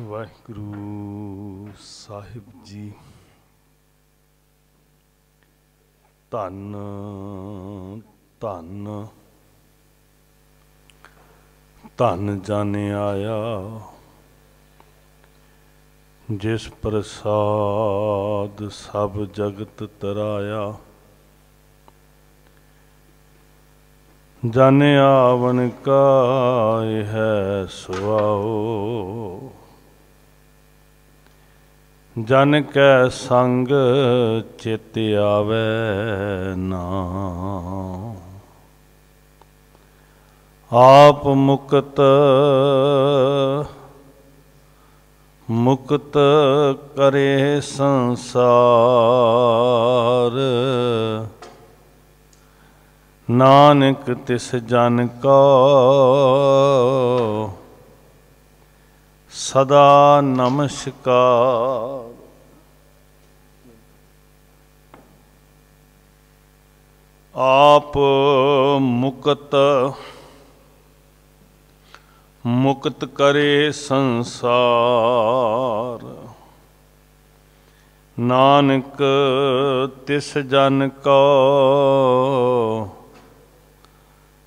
ਵਾਹਿਗੁਰੂ ਸਾਹਿਬ ਜੀ। ਧੰਨ ਧੰਨ। ਧੰਨ ਜਾਣੇ ਆਇਆ, ਜਿਸ ਪ੍ਰਸਾਦ ਸਭ ਜਗਤ ਤਰਾਇਆ। ਜਾਣੇ ਆਵਨ ਕਾ ਹੈ ਸੁਆਓ ਜਨ ਕੈ ਸੰਗ ਚਿਤ ਆਵੇ ਨਾ। ਆਪ ਮੁਕਤ ਮੁਕਤ ਕਰੇ ਸੰਸਾਰ। ਨਾਨਕ ਤਿਸ ਜਨ ਕੋ ਸਦਾ ਨਮਸਕਾਰ। ਆਪ ਮੁਕਤ ਮੁਕਤ ਕਰੇ ਸੰਸਾਰ। ਨਾਨਕ ਤਿਸ ਜਨ ਕੋ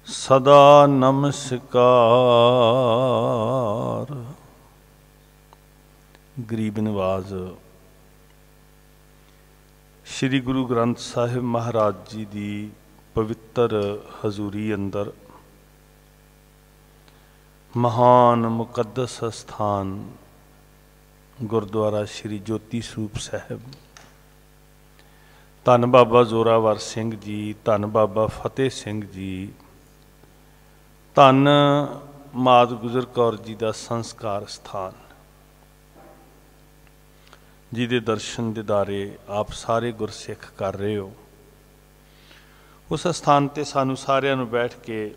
ਸਦਾ ਨਮਸਕਾਰ। ਗਰੀਬ ਨਿਵਾਜ਼ ਸ੍ਰੀ ਗੁਰੂ ਗ੍ਰੰਥ ਸਾਹਿਬ ਮਹਾਰਾਜ ਜੀ ਦੀ ਪਵਿੱਤਰ ਹਜ਼ੂਰੀ ਅੰਦਰ ਮਹਾਨ ਮੁਕੱਦਸ ਸਥਾਨ ਗੁਰਦੁਆਰਾ ਸ੍ਰੀ ਜੋਤੀ ਸਰੂਪ ਸਾਹਿਬ। ਧੰਨ ਬਾਬਾ ਜ਼ੋਰਾਵਰ ਸਿੰਘ ਜੀ, ਧੰਨ ਬਾਬਾ ਫਤਿਹ ਸਿੰਘ ਜੀ, ਧੰਨ ਮਾਤ ਗੁਜਰ ਕੌਰ ਜੀ ਦਾ ਸੰਸਕਾਰ ਸਥਾਨ। ਜਿਹਦੇ ਦਰਸ਼ਨ ਦਿਦਾਰੇ ਆਪ ਸਾਰੇ ਗੁਰਸਿੱਖ ਕਰ ਰਹੇ ਹੋ। ਉਸ ਸਥਾਨ ਤੇ ਸਾਨੂੰ ਸਾਰਿਆਂ ਨੂੰ ਬੈਠ ਕੇ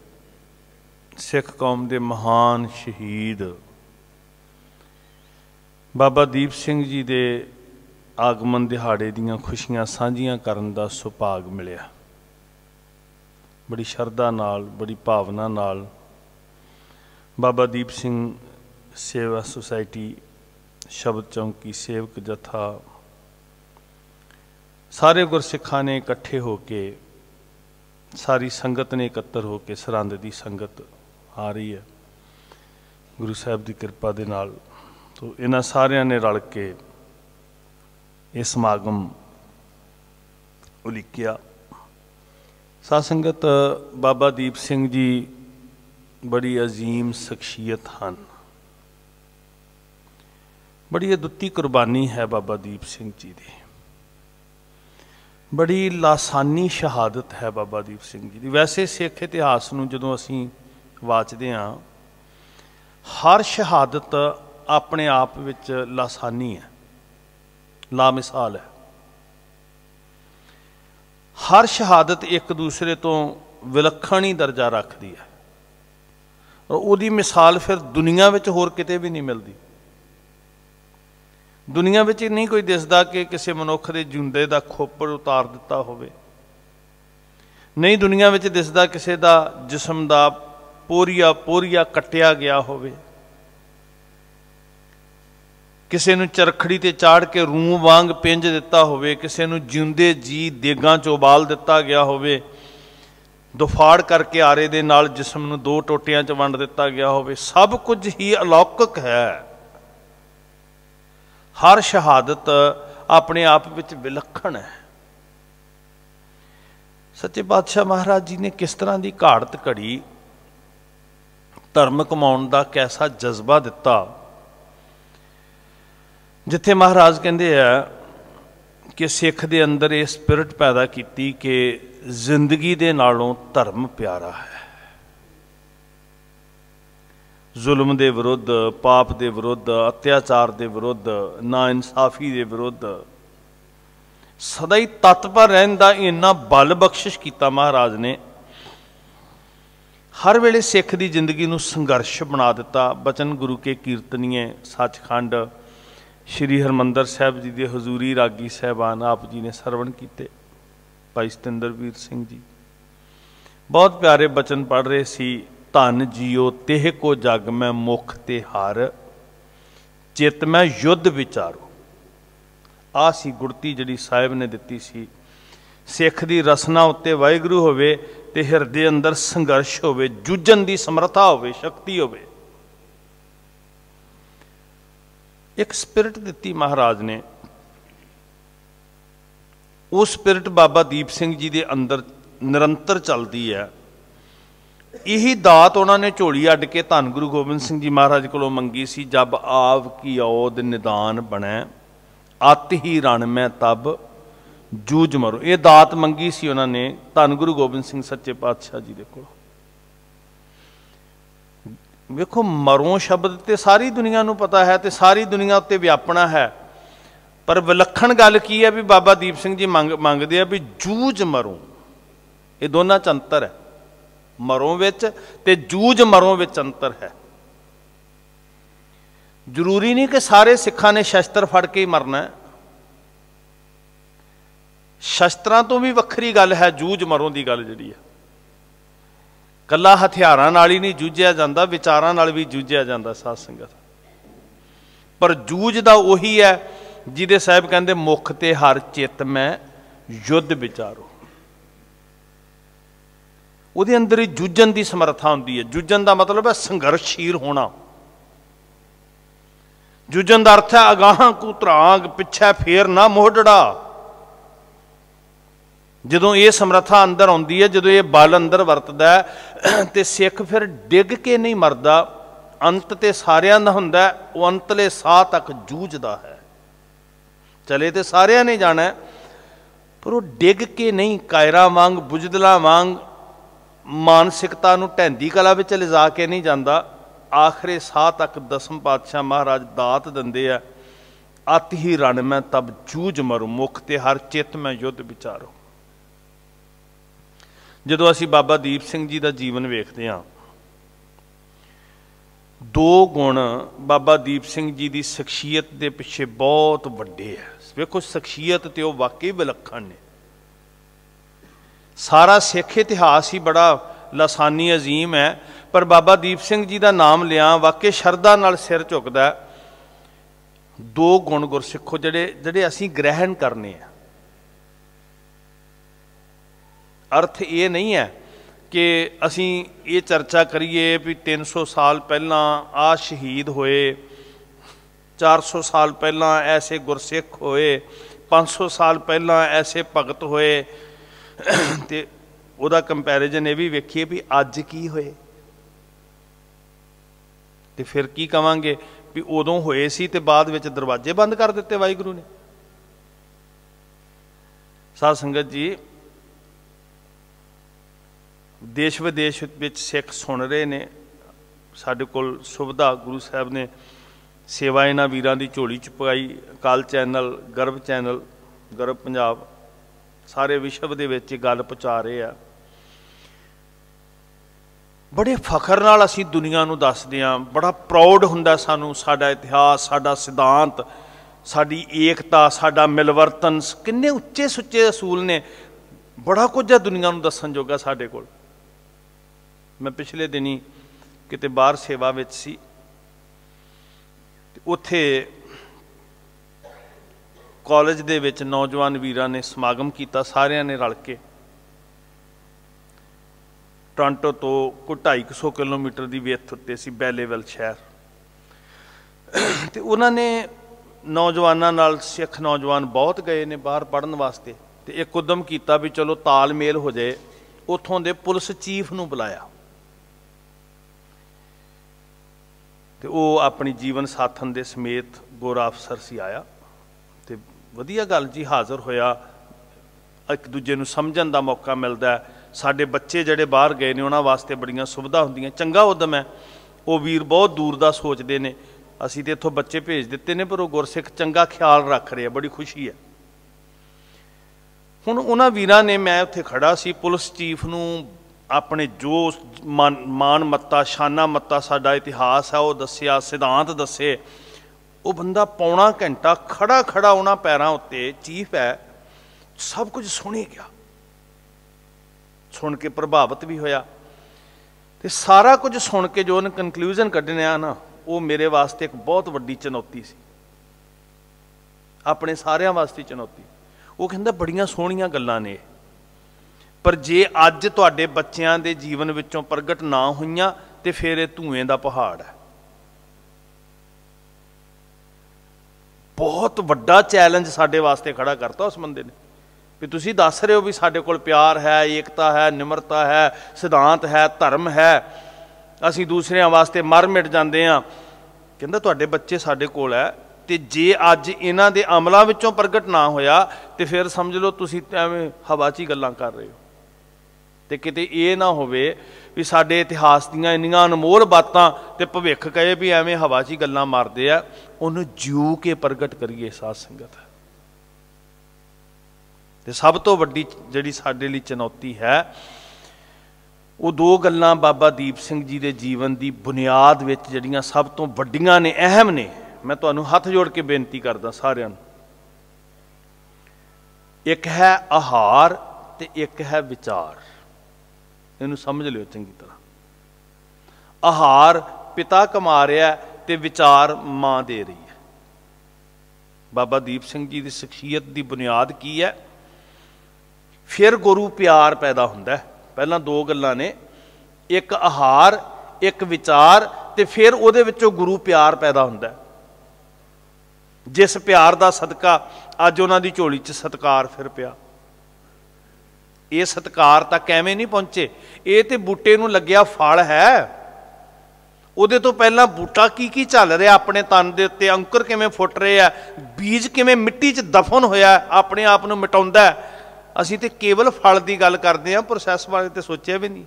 ਸਿੱਖ ਕੌਮ ਦੇ ਮਹਾਨ ਸ਼ਹੀਦ ਬਾਬਾ ਦੀਪ ਸਿੰਘ ਜੀ ਦੇ ਆਗਮਨ ਦਿਹਾੜੇ ਦੀਆਂ ਖੁਸ਼ੀਆਂ ਸਾਂਝੀਆਂ ਕਰਨ ਦਾ ਸੁਭਾਗ ਮਿਲਿਆ। ਬੜੀ ਸ਼ਰਧਾ ਨਾਲ, ਬੜੀ ਭਾਵਨਾ ਨਾਲ ਬਾਬਾ ਦੀਪ ਸਿੰਘ ਸੇਵਾ ਸੁਸਾਇਟੀ ਸ਼ਬਦ ਚੌਂਕੀ ਸੇਵਕ ਜਥਾ। ਸਾਰੇ ਗੁਰਸਿੱਖਾਂ ਨੇ ਇਕੱਠੇ ਹੋ ਕੇ, ਸਾਰੀ ਸੰਗਤ ਨੇ ਇਕੱਤਰ ਹੋ ਕੇ ਸਰੰਦ ਦੀ ਸੰਗਤ ਆ ਰਹੀ ਹੈ। ਗੁਰੂ ਸਾਹਿਬ ਦੀ ਕਿਰਪਾ ਦੇ ਨਾਲ ਤੋਂ ਇਹਨਾਂ ਸਾਰਿਆਂ ਨੇ ਰਲ ਕੇ ਇਹ ਸਮਾਗਮ ਉਲੀਕਿਆ। ਸਾਧ ਸੰਗਤ ਬਾਬਾ ਦੀਪ ਸਿੰਘ ਜੀ ਬੜੀ ਅਜ਼ੀਮ ਸ਼ਖਸੀਅਤ ਹਨ। ਬੜੀ ਅਦੁੱਤੀ ਕੁਰਬਾਨੀ ਹੈ ਬਾਬਾ ਦੀਪ ਸਿੰਘ ਜੀ ਦੀ। ਬੜੀ ਲਾਸਾਨੀ ਸ਼ਹਾਦਤ ਹੈ ਬਾਬਾ ਦੀਪ ਸਿੰਘ ਜੀ ਦੀ। ਵੈਸੇ ਸਿੱਖ ਇਤਿਹਾਸ ਨੂੰ ਜਦੋਂ ਅਸੀਂ ਵਾਚਦੇ ਹਾਂ, ਹਰ ਸ਼ਹਾਦਤ ਆਪਣੇ ਆਪ ਵਿੱਚ ਲਾਸਾਨੀ ਹੈ ਲਾ ਮਿਸਾਲ ਹੈ। ਹਰ ਸ਼ਹਾਦਤ ਇੱਕ ਦੂਸਰੇ ਤੋਂ ਵਿਲੱਖਣ ਹੀ ਦਰਜਾ ਰੱਖਦੀ ਹੈ। ਉਹਦੀ ਮਿਸਾਲ ਫਿਰ ਦੁਨੀਆ ਵਿੱਚ ਹੋਰ ਕਿਤੇ ਵੀ ਨਹੀਂ ਮਿਲਦੀ। ਦੁਨੀਆ ਵਿੱਚ ਨਹੀਂ ਕੋਈ ਦਿਸਦਾ ਕਿ ਕਿਸੇ ਮਨੁੱਖ ਦੇ ਜੁੰਦੇ ਦਾ ਖੋਪੜ ਉਤਾਰ ਦਿੱਤਾ ਹੋਵੇ। ਨਹੀਂ ਦੁਨੀਆ ਵਿੱਚ ਦਿਸਦਾ ਕਿਸੇ ਦਾ ਜਿਸਮ ਦਾ ਪੋਰੀਆ ਪੋਰੀਆ ਕੱਟਿਆ ਗਿਆ ਹੋਵੇ। ਕਿਸੇ ਨੂੰ ਚਰਖੜੀ ਤੇ ਚਾੜ ਕੇ ਰੂਹ ਵਾਂਗ ਪਿੰਜ ਦਿੱਤਾ ਹੋਵੇ, ਕਿਸੇ ਨੂੰ ਜਿਉਂਦੇ ਜੀ ਦੇਗਾਂ 'ਚ ਉਬਾਲ ਦਿੱਤਾ ਗਿਆ ਹੋਵੇ, ਦੁਫਾੜ ਕਰਕੇ ਆਰੇ ਦੇ ਨਾਲ ਜਿਸਮ ਨੂੰ ਦੋ ਟੋਟਿਆਂ 'ਚ ਵੰਡ ਦਿੱਤਾ ਗਿਆ ਹੋਵੇ, ਸਭ ਕੁਝ ਹੀ ਅਲੌਕਿਕ ਹੈ। ਹਰ ਸ਼ਹਾਦਤ ਆਪਣੇ ਆਪ ਵਿੱਚ ਵਿਲੱਖਣ ਹੈ। ਸੱਚੇ ਪਾਤਸ਼ਾਹ ਮਹਾਰਾਜ ਜੀ ਨੇ ਕਿਸ ਤਰ੍ਹਾਂ ਦੀ ਘਾੜਤ ਘੜੀ ਧਰਮ ਕਮਾਉਣ ਦਾ ਕੈਸਾ ਜਜ਼ਬਾ ਦਿੱਤਾ। ਜਿੱਥੇ ਮਹਾਰਾਜ ਕਹਿੰਦੇ ਆ ਕਿ ਸਿੱਖ ਦੇ ਅੰਦਰ ਇਹ ਸਪਿਰਿਟ ਪੈਦਾ ਕੀਤੀ ਕਿ ਜ਼ਿੰਦਗੀ ਦੇ ਨਾਲੋਂ ਧਰਮ ਪਿਆਰਾ ਹੈ। ਜ਼ੁਲਮ ਦੇ ਵਿਰੁੱਧ, ਪਾਪ ਦੇ ਵਿਰੁੱਧ, ਅਤਿਆਚਾਰ ਦੇ ਵਿਰੁੱਧ ਨਾ ਇਨਸਾਫੀ ਦੇ ਵਿਰੁੱਧ, ਸਦਾ ਹੀ ਤਤਪਰ ਰਹਿਣ ਦਾ ਇੰਨਾ ਬਲ ਬਖਸ਼ਿਸ਼ ਕੀਤਾ ਮਹਾਰਾਜ ਨੇ। ਹਰ ਵੇਲੇ ਸਿੱਖ ਦੀ ਜ਼ਿੰਦਗੀ ਨੂੰ ਸੰਘਰਸ਼ ਬਣਾ ਦਿੱਤਾ। ਬਚਨ ਗੁਰੂ ਕੇ ਕੀਰਤਨੀਏ ਸੱਚਖੰਡ, ਸ਼੍ਰੀ ਹਰਮੰਦਰ ਸਾਹਿਬ ਜੀ ਦੇ ਹਜ਼ੂਰੀ ਰਾਗੀ ਸਹਿਬਾਨ ਆਪ ਜੀ ਨੇ ਸਰਵਣ ਕੀਤੇ। ਭਾਈ ਸਤਿੰਦਰਵੀਰ ਸਿੰਘ ਜੀ, ਬਹੁਤ ਪਿਆਰੇ ਬਚਨ ਪੜ ਰਹੇ ਸੀ। ਧਨ ਜੀਓ, ਤਿਹ ਕੋ ਜਗ ਮੈਂ ਮੁਖ ਤੇ ਹਰ। ਚਿੱਤ ਮੈਂ ਯੁੱਧ ਵਿਚਾਰੋ। ਆ ਸੀ ਗੁਰਤੀ ਜਿਹੜੀ ਸਾਹਿਬ ਨੇ ਦਿੱਤੀ ਸੀ। ਸਿੱਖ ਦੀ ਰਸਨਾ ਉੱਤੇ ਵਾਹਿਗੁਰੂ ਹੋਵੇ ਤੇ ਹਿਰਦੇ ਅੰਦਰ ਸੰਘਰਸ਼ ਹੋਵੇ, ਜੂਝਣ ਦੀ ਸਮਰੱਥਾ ਹੋਵੇ, ਸ਼ਕਤੀ ਹੋਵੇ। ਇੱਕ ਸਪਿਰਿਟ ਦਿੱਤੀ ਮਹਾਰਾਜ ਨੇ। ਉਹ ਸਪਿਰਿਟ ਬਾਬਾ ਦੀਪ ਸਿੰਘ ਜੀ ਦੇ ਅੰਦਰ ਨਿਰੰਤਰ ਚੱਲਦੀ ਹੈ। ਇਹੀ ਦਾਤ ਉਹਨਾਂ ਨੇ ਝੋਲੀ ਅੱਡ ਕੇ ਧੰਨ ਗੁਰੂ ਗੋਬਿੰਦ ਸਿੰਘ ਜੀ ਮਹਾਰਾਜ ਕੋਲੋਂ ਮੰਗੀ ਸੀ, ਜਬ ਆਵ ਕੀ ਔਦ ਨਿਦਾਨ ਬਣੈ, ਅਤ ਹੀ ਰਣ ਮੈਂ ਤਬ ਜੂਝ ਮਰੋ। ਇਹ ਦਾਤ ਮੰਗੀ ਸੀ ਉਹਨਾਂ ਨੇ, ਧੰਨ ਗੁਰੂ ਗੋਬਿੰਦ ਸਿੰਘ ਸੱਚੇ ਪਾਤਸ਼ਾਹ ਜੀ ਦੇ ਕੋਲ। ਵੇਖੋ, ਮਰੋ ਸ਼ਬਦ ਤੇ ਸਾਰੀ ਦੁਨੀਆ ਨੂੰ ਪਤਾ ਹੈ ਤੇ ਸਾਰੀ ਦੁਨੀਆ ਉੱਤੇ ਵਿਆਪਣਾ ਹੈ। ਪਰ ਵਿਲੱਖਣ ਗੱਲ ਕੀ ਹੈ ਵੀ ਬਾਬਾ ਦੀਪ ਸਿੰਘ ਜੀ ਮੰਗ, ਮੰਗਦੇ ਆ ਵੀ ਜੂਝ ਮਰੋ। ਇਹ ਦੋਨਾਂ ਚ ਅੰਤਰ ਹੈ। ਮਰੋਂ ਵਿੱਚ ਤੇ ਜੂਝ ਮਰੋ ਵਿੱਚ ਅੰਤਰ ਹੈ। ਜ਼ਰੂਰੀ ਨਹੀਂ ਕਿ ਸਾਰੇ ਸਿੱਖਾਂ ਨੇ ਸ਼ਸਤਰ ਫੜ ਕੇ ਹੀ ਮਰਨਾ ਹੈ। ਸ਼ਸਤਰਾਂ ਤੋਂ ਵੀ ਵੱਖਰੀ ਗੱਲ ਹੈ, ਜੂਝ ਮਰੋਂ ਦੀ ਗੱਲ ਜਿਹੜੀ ਹੈ। ਕੱਲਾ ਹਥਿਆਰਾਂ ਨਾਲ ਹੀ ਨਹੀਂ ਜੂਝਿਆ ਜਾਂਦਾ, ਵਿਚਾਰਾਂ ਨਾਲ ਵੀ ਜੂਝਿਆ ਜਾਂਦਾ ਸਾਧ ਸੰਗਤ। ਪਰ ਜੂਝ ਦਾ ਉਹੀ ਹੈ, ਜਿਹਦੇ ਸਾਹਿਬ ਕਹਿੰਦੇ, ਮੁਖ ਤੇ ਹਰ ਚਿੱਤ ਮੈਂ ਯੁੱਧ ਵਿਚਾਰੋ। ਉਹਦੇ ਅੰਦਰ ਹੀ ਜੂਝਣ ਦੀ ਸਮਰੱਥਾ ਹੁੰਦੀ ਹੈ। ਜੂਝਣ ਦਾ ਮਤਲਬ ਹੈ ਸੰਘਰਸ਼ੀਲ ਹੋਣਾ। ਜੂਝਣ ਦਾ ਅਰਥ ਹੈ ਅਗਾਹਾਂ ਕੂ ਤਰਾਂਗ, ਪਿੱਛੇ ਫੇਰ ਨਾ ਮੋਢੜਾ ਜਦੋਂ ਇਹ ਸਮਰੱਥਾ ਅੰਦਰ ਆਉਂਦੀ ਹੈ, ਜਦੋਂ ਇਹ ਬਲ ਅੰਦਰ ਵਰਤਦਾ ਤੇ ਸਿੱਖ ਫਿਰ ਡਿੱਗ ਕੇ ਨਹੀਂ ਮਰਦਾ। ਅੰਤ ਤੇ ਸਾਰਿਆਂ ਦਾ ਹੁੰਦਾ ਉਹ ਅੰਤਲੇ ਸਾਹ ਤੱਕ ਜੂਝਦਾ ਹੈ। ਚਲੇ ਤੇ ਸਾਰਿਆਂ ਨੇ ਜਾਣਾ ਪਰ ਉਹ ਡਿੱਗ ਕੇ ਨਹੀਂ, ਕਾਇਰਾ ਵਾਂਗ, ਬੁਜਦਲਾ ਵਾਂਗ ਮਾਨਸਿਕਤਾ ਨੂੰ ਢੈਂਦੀ ਕਲਾ ਵਿੱਚ ਲਿਜਾ ਕੇ ਨਹੀਂ ਜਾਂਦਾ, ਆਖਰੇ ਸਾਹ ਤੱਕ ਦਸਮ ਪਾਤਸ਼ਾਹ ਮਹਾਰਾਜ ਦਾਤ ਦਿੰਦੇ ਆ, ਅਤ ਹੀ ਰਣ ਮੈਂ, ਤਬ ਜੂਝ ਮਰੂ, ਮੁਖ ਤੇ ਹਰ ਚਿੱਤ ਮੈਂ ਯੁੱਧ ਵਿਚਾਰੋ। ਜਦੋਂ ਅਸੀਂ ਬਾਬਾ ਦੀਪ ਸਿੰਘ ਜੀ ਦਾ ਜੀਵਨ ਵੇਖਦੇ ਹਾਂ, ਦੋ ਗੁਣ ਬਾਬਾ ਦੀਪ ਸਿੰਘ ਜੀ ਦੀ ਸ਼ਖਸੀਅਤ ਦੇ ਪਿੱਛੇ ਬਹੁਤ ਵੱਡੇ ਆ। ਵੇਖੋ, ਸ਼ਖਸੀਅਤ ਤੇ ਉਹ ਵਾਕਈ ਵਿਲੱਖਣ ਨੇ। ਸਾਰਾ ਸਿੱਖ ਇਤਿਹਾਸ ਹੀ ਬੜਾ ਲਸਾਨੀ, ਅਜ਼ੀਮ ਹੈ। ਪਰ ਬਾਬਾ ਦੀਪ ਸਿੰਘ ਜੀ ਦਾ ਨਾਮ ਲਿਆ ਵਾਕਿਆ ਸ਼ਰਧਾ ਨਾਲ ਸਿਰ ਝੁਕਦਾ ਦੋ ਗੁਣ ਗੁਰਸਿੱਖੋ ਜਿਹੜੇ ਜਿਹੜੇ ਅਸੀਂ ਗ੍ਰਹਿਣ ਕਰਨੇ ਆ। ਅਰਥ ਇਹ ਨਹੀਂ ਹੈ ਕਿ ਅਸੀਂ ਇਹ ਚਰਚਾ ਕਰੀਏ ਵੀ 300 ਸਾਲ ਪਹਿਲਾਂ ਆ ਸ਼ਹੀਦ ਹੋਏ 400 ਸਾਲ ਪਹਿਲਾਂ ਐਸੇ ਗੁਰਸਿੱਖ ਹੋਏ 500 ਸਾਲ ਪਹਿਲਾਂ ਐਸੇ ਭਗਤ ਹੋਏ ਤੇ ਉਹਦਾ ਕੰਪੈਰੀਜ਼ਨ ਇਹ ਵੀ ਵੇਖੀਏ ਵੀ ਅੱਜ ਕੀ ਹੋਏ। ਤੇ ਫਿਰ ਕੀ ਕਵਾਂਗੇ ਵੀ ਉਦੋਂ ਹੋਏ ਸੀ ਤੇ ਬਾਅਦ ਵਿੱਚ ਦਰਵਾਜ਼ੇ ਬੰਦ ਕਰ ਦਿੱਤੇ ਵਾਹਿਗੁਰੂ ਨੇ। ਸਾਧ ਸੰਗਤ ਜੀ, ਦੇਸ਼ ਵਿਦੇਸ਼ ਵਿੱਚ ਸਿੱਖ ਸੁਣ ਰਹੇ ਨੇ। ਸਾਡੇ ਕੋਲ ਸੁਵਿਧਾ ਗੁਰੂ ਸਾਹਿਬ ਨੇ ਸੇਵਾ ਇਹਨਾਂ ਵੀਰਾਂ ਦੀ ਝੋਲੀ ਚ ਪਕਾਈ ਅਕਾਲ ਚੈਨਲ ਗਰਭ ਚੈਨਲ ਗਰਭ ਪੰਜਾਬ। ਸਾਰੇ ਵਿਸ਼ਵ ਦੇ ਵਿੱਚ ਗੱਲ ਪਹੁੰਚਾ ਰਹੇ ਆ। ਬੜੇ ਫਖਰ ਨਾਲ ਅਸੀਂ ਦੁਨੀਆ ਨੂੰ ਦੱਸਦੇ ਆ ਬੜਾ ਪ੍ਰਾਊਡ ਹੁੰਦਾ ਸਾਨੂੰ ਸਾਡਾ ਇਤਿਹਾਸ, ਸਾਡਾ ਸਿਧਾਂਤ, ਸਾਡੀ ਏਕਤਾ, ਸਾਡਾ ਮਿਲਵਰਤਨ ਕਿੰਨੇ ਉੱਚੇ ਸੁੱਚੇ ਅਸੂਲ ਨੇ। ਬੜਾ ਕੁਝ ਹੈ ਦੁਨੀਆ ਨੂੰ ਦੱਸਣ ਜੋਗਾ ਸਾਡੇ ਕੋਲ। ਮੈਂ ਪਿਛਲੇ ਦਿਨੀ ਕਿਤੇ ਬਾਹਰ ਸੇਵਾ ਵਿੱਚ ਸੀ। ਉੱਥੇ ਕਾਲਜ ਦੇ ਵਿੱਚ ਨੌਜਵਾਨ ਵੀਰਾਂ ਨੇ ਸਮਾਗਮ ਕੀਤਾ, ਸਾਰਿਆਂ ਨੇ ਰਲ ਕੇ। ਟੋਰਾਂਟੋ ਤੋਂ ਕੋਈ 250 ਕਿਲੋਮੀਟਰ ਦੀ ਵਿੱਥ ਉੱਤੇ ਸੀ ਬੈਲੇਵਲ ਸ਼ਹਿਰ। ਤੇ ਉਹਨਾਂ ਨੇ ਨੌਜਵਾਨਾਂ ਨਾਲ ਸਿੱਖ ਨੌਜਵਾਨ ਬਹੁਤ ਗਏ ਨੇ ਬਾਹਰ ਪੜਨ ਵਾਸਤੇ ਤੇ ਇੱਕ ਉਦਮ ਕੀਤਾ ਵੀ ਚਲੋ ਤਾਲਮੇਲ ਹੋ ਜਾਏ, ਉਥੋਂ ਦੇ ਪੁਲਿਸ ਚੀਫ ਨੂੰ ਬੁਲਾਇਆ। ਤੇ ਉਹ ਆਪਣੀ ਜੀਵਨ ਸਾਥਣ ਦੇ ਸਮੇਤ ਗੋਰਾ ਅਫਸਰ ਸੀ ਆਇਆ। ਵਧੀਆ ਗੱਲ ਜੀ ਹਾਜ਼ਰ ਹੋਇਆ। ਇੱਕ ਦੂਜੇ ਨੂੰ ਸਮਝਣ ਦਾ ਮੌਕਾ ਮਿਲਦਾ ਸਾਡੇ ਬੱਚੇ ਜਿਹੜੇ ਬਾਹਰ ਗਏ ਨੇ, ਉਹਨਾਂ ਵਾਸਤੇ ਬੜੀਆਂ ਸੁਵਿਧਾ ਹੁੰਦੀਆਂ। ਚੰਗਾ ਉਦਮ ਹੈ। ਉਹ ਵੀਰ ਬਹੁਤ ਦੂਰ ਦਾ ਸੋਚਦੇ ਨੇ। ਅਸੀਂ ਤੇ ਇੱਥੋਂ ਬੱਚੇ ਭੇਜ ਦਿੱਤੇ ਨੇ, ਪਰ ਉਹ ਗੁਰਸਿੱਖ ਚੰਗਾ ਖਿਆਲ ਰੱਖ ਰਹੇ ਆ ਬੜੀ ਖੁਸ਼ੀ ਹੈ। ਹੁਣ ਉਹਨਾਂ ਵੀਰਾਂ ਨੇ, ਮੈਂ ਉੱਥੇ ਖੜਾ ਸੀ, ਪੁਲਿਸ ਚੀਫ ਨੂੰ ਆਪਣੇ ਜੋ ਮਾਨ ਮੱਤਾ ਸ਼ਾਨਾ ਮੱਤਾ ਸਾਡਾ ਇਤਿਹਾਸ ਹੈ, ਉਹ ਦੱਸਿਆ, ਸਿਧਾਂਤ ਦੱਸੇ। ਉਹ ਬੰਦਾ ਪੌਣਾ ਘੰਟਾ ਖੜਾ ਖੜਾ ਉਹਨਾਂ ਪੈਰਾਂ ਉੱਤੇ ਚੀਫ ਹੈ ਸਭ ਕੁਝ ਸੁਣੀ ਗਿਆ। ਸੁਣ ਕੇ ਪ੍ਰਭਾਵਿਤ ਵੀ ਹੋਇਆ। ਤੇ ਸਾਰਾ ਕੁਝ ਸੁਣ ਕੇ ਜੋ ਉਹਨੇ ਕਨਕਲੂਜਨ ਕੱਢਣਿਆ ਨਾ, ਉਹ ਮੇਰੇ ਵਾਸਤੇ ਇੱਕ ਬਹੁਤ ਵੱਡੀ ਚੁਣੌਤੀ ਸੀ। ਆਪਣੇ ਸਾਰਿਆਂ ਵਾਸਤੇ ਚੁਣੌਤੀ। ਉਹ ਕਹਿੰਦਾ ਬੜੀਆਂ ਸੋਹਣੀਆਂ ਗੱਲਾਂ ਨੇ। ਪਰ ਜੇ ਅੱਜ ਤੁਹਾਡੇ ਬੱਚਿਆਂ ਦੇ ਜੀਵਨ ਵਿੱਚੋਂ ਪ੍ਰਗਟ ਨਾ ਹੋਈਆਂ, ਤੇ ਫਿਰ ਇਹ ਧੂਏ ਦਾ ਪਹਾੜ ਹੈ। ਬਹੁਤ ਵੱਡਾ ਚੈਲੰਜ ਸਾਡੇ ਵਾਸਤੇ ਖੜਾ ਕਰਤਾ ਉਸ ਬੰਦੇ ਨੇ। ਵੀ ਤੁਸੀਂ ਦੱਸ ਰਹੇ ਹੋ ਵੀ ਸਾਡੇ ਕੋਲ ਪਿਆਰ ਹੈ, ਏਕਤਾ ਹੈ, ਨਿਮਰਤਾ ਹੈ, ਸਿਧਾਂਤ ਹੈ, ਧਰਮ ਹੈ। ਅਸੀਂ ਦੂਸਰਿਆਂ ਵਾਸਤੇ ਮਰ ਮਿਟ ਜਾਂਦੇ ਆ ਕਹਿੰਦਾ ਤੁਹਾਡੇ ਬੱਚੇ ਸਾਡੇ ਕੋਲ ਹੈ ਤੇ ਜੇ ਅੱਜ ਇਹਨਾਂ ਦੇ ਅਮਲਾਂ ਵਿੱਚੋਂ ਪ੍ਰਗਟ ਨਾ ਹੋਇਆ ਤੇ ਫਿਰ ਸਮਝ ਲਓ ਤੁਸੀਂ ਐਵੇਂ ਹਵਾ 'ਚ ਹੀ ਗੱਲਾਂ ਕਰ ਰਹੇ ਹੋ। ਤੇ ਕਿਤੇ ਇਹ ਨਾ ਹੋਵੇ ਵੀ ਸਾਡੇ ਇਤਿਹਾਸ ਦੀਆਂ ਇੰਨੀਆਂ ਅਨਮੋਲ ਬਾਤਾਂ ਤੇ ਭਵਿੱਖ ਕਹੇ ਵੀ ਐਵੇਂ ਹਵਾ 'ਚ ਹੀ ਗੱਲਾਂ ਮਾਰਦੇ ਆ, ਉਹਨੂੰ ਜਿਉ ਕੇ ਪ੍ਰਗਟ ਕਰੀਏ ਸਾਧ ਸੰਗਤ। ਤੇ ਸਭ ਤੋਂ ਵੱਡੀ ਜਿਹੜੀ ਸਾਡੇ ਲਈ ਚੁਣੌਤੀ ਹੈ, ਉਹ ਦੋ ਗੱਲਾਂ ਬਾਬਾ ਦੀਪ ਸਿੰਘ ਜੀ ਦੇ ਜੀਵਨ ਦੀ ਬੁਨਿਆਦ ਵਿੱਚ ਜਿਹੜੀਆਂ ਸਭ ਤੋਂ ਵੱਡੀਆਂ ਨੇ, ਅਹਿਮ ਨੇ। ਮੈਂ ਤੁਹਾਨੂੰ ਹੱਥ ਜੋੜ ਕੇ ਬੇਨਤੀ ਕਰਦਾ ਸਾਰਿਆਂ ਨੂੰ। ਇੱਕ ਹੈ ਆਹਾਰ ਤੇ ਇੱਕ ਹੈ ਵਿਚਾਰ। ਇਹਨੂੰ ਸਮਝ ਲਿਓ ਚੰਗੀ ਤਰ੍ਹਾਂ। ਆਹਾਰ ਪਿਤਾ ਕਮਾ ਰਿਹਾ ਤੇ ਵਿਚਾਰ ਮਾਂ ਦੇ ਰਹੀ ਹੈ। ਬਾਬਾ ਦੀਪ ਸਿੰਘ ਜੀ ਦੀ ਸ਼ਖਸੀਅਤ ਦੀ ਬੁਨਿਆਦ ਕੀ ਹੈ? ਫਿਰ ਗੁਰੂ ਪਿਆਰ ਪੈਦਾ ਹੁੰਦਾ ਪਹਿਲਾਂ ਦੋ ਗੱਲਾਂ ਨੇ। ਇੱਕ ਆਹਾਰ, ਇੱਕ ਵਿਚਾਰ ਤੇ ਫਿਰ ਉਹਦੇ ਵਿੱਚੋਂ ਗੁਰੂ ਪਿਆਰ ਪੈਦਾ ਹੁੰਦਾ ਜਿਸ ਪਿਆਰ ਦਾ ਸਦਕਾ ਅੱਜ ਉਹਨਾਂ ਦੀ ਝੋਲੀ 'ਚ ਸਤਕਾਰ ਫਿਰ ਪਿਆ। ਇਹ ਸਤਕਾਰ ਤਾਂ ਕਿਵੇਂ ਨਹੀਂ ਪਹੁੰਚੇ। ਇਹ ਤੇ ਬੂਟੇ ਨੂੰ ਲੱਗਿਆ ਫਲ ਹੈ। ਉਹਦੇ ਤੋਂ ਪਹਿਲਾਂ ਬੂਟਾ ਕੀ ਕੀ ਚੱਲ ਰਿਹਾ ਆਪਣੇ ਤਨ ਦੇ ਉੱਤੇ? ਅੰਕੁਰ ਕਿਵੇਂ ਫੁੱਟ ਰਹੇ ਆ? ਬੀਜ ਕਿਵੇਂ ਮਿੱਟੀ 'ਚ ਦਫਨ ਹੋਇਆ? ਆਪਣੇ ਆਪ ਨੂੰ ਮਿਟਾਉਂਦਾ ਅਸੀਂ ਤੇ ਕੇਵਲ ਫਲ ਦੀ ਗੱਲ ਕਰਦੇ ਆ ਪ੍ਰੋਸੈਸ ਬਾਰੇ ਤੇ ਸੋਚਿਆ ਵੀ ਨਹੀਂ।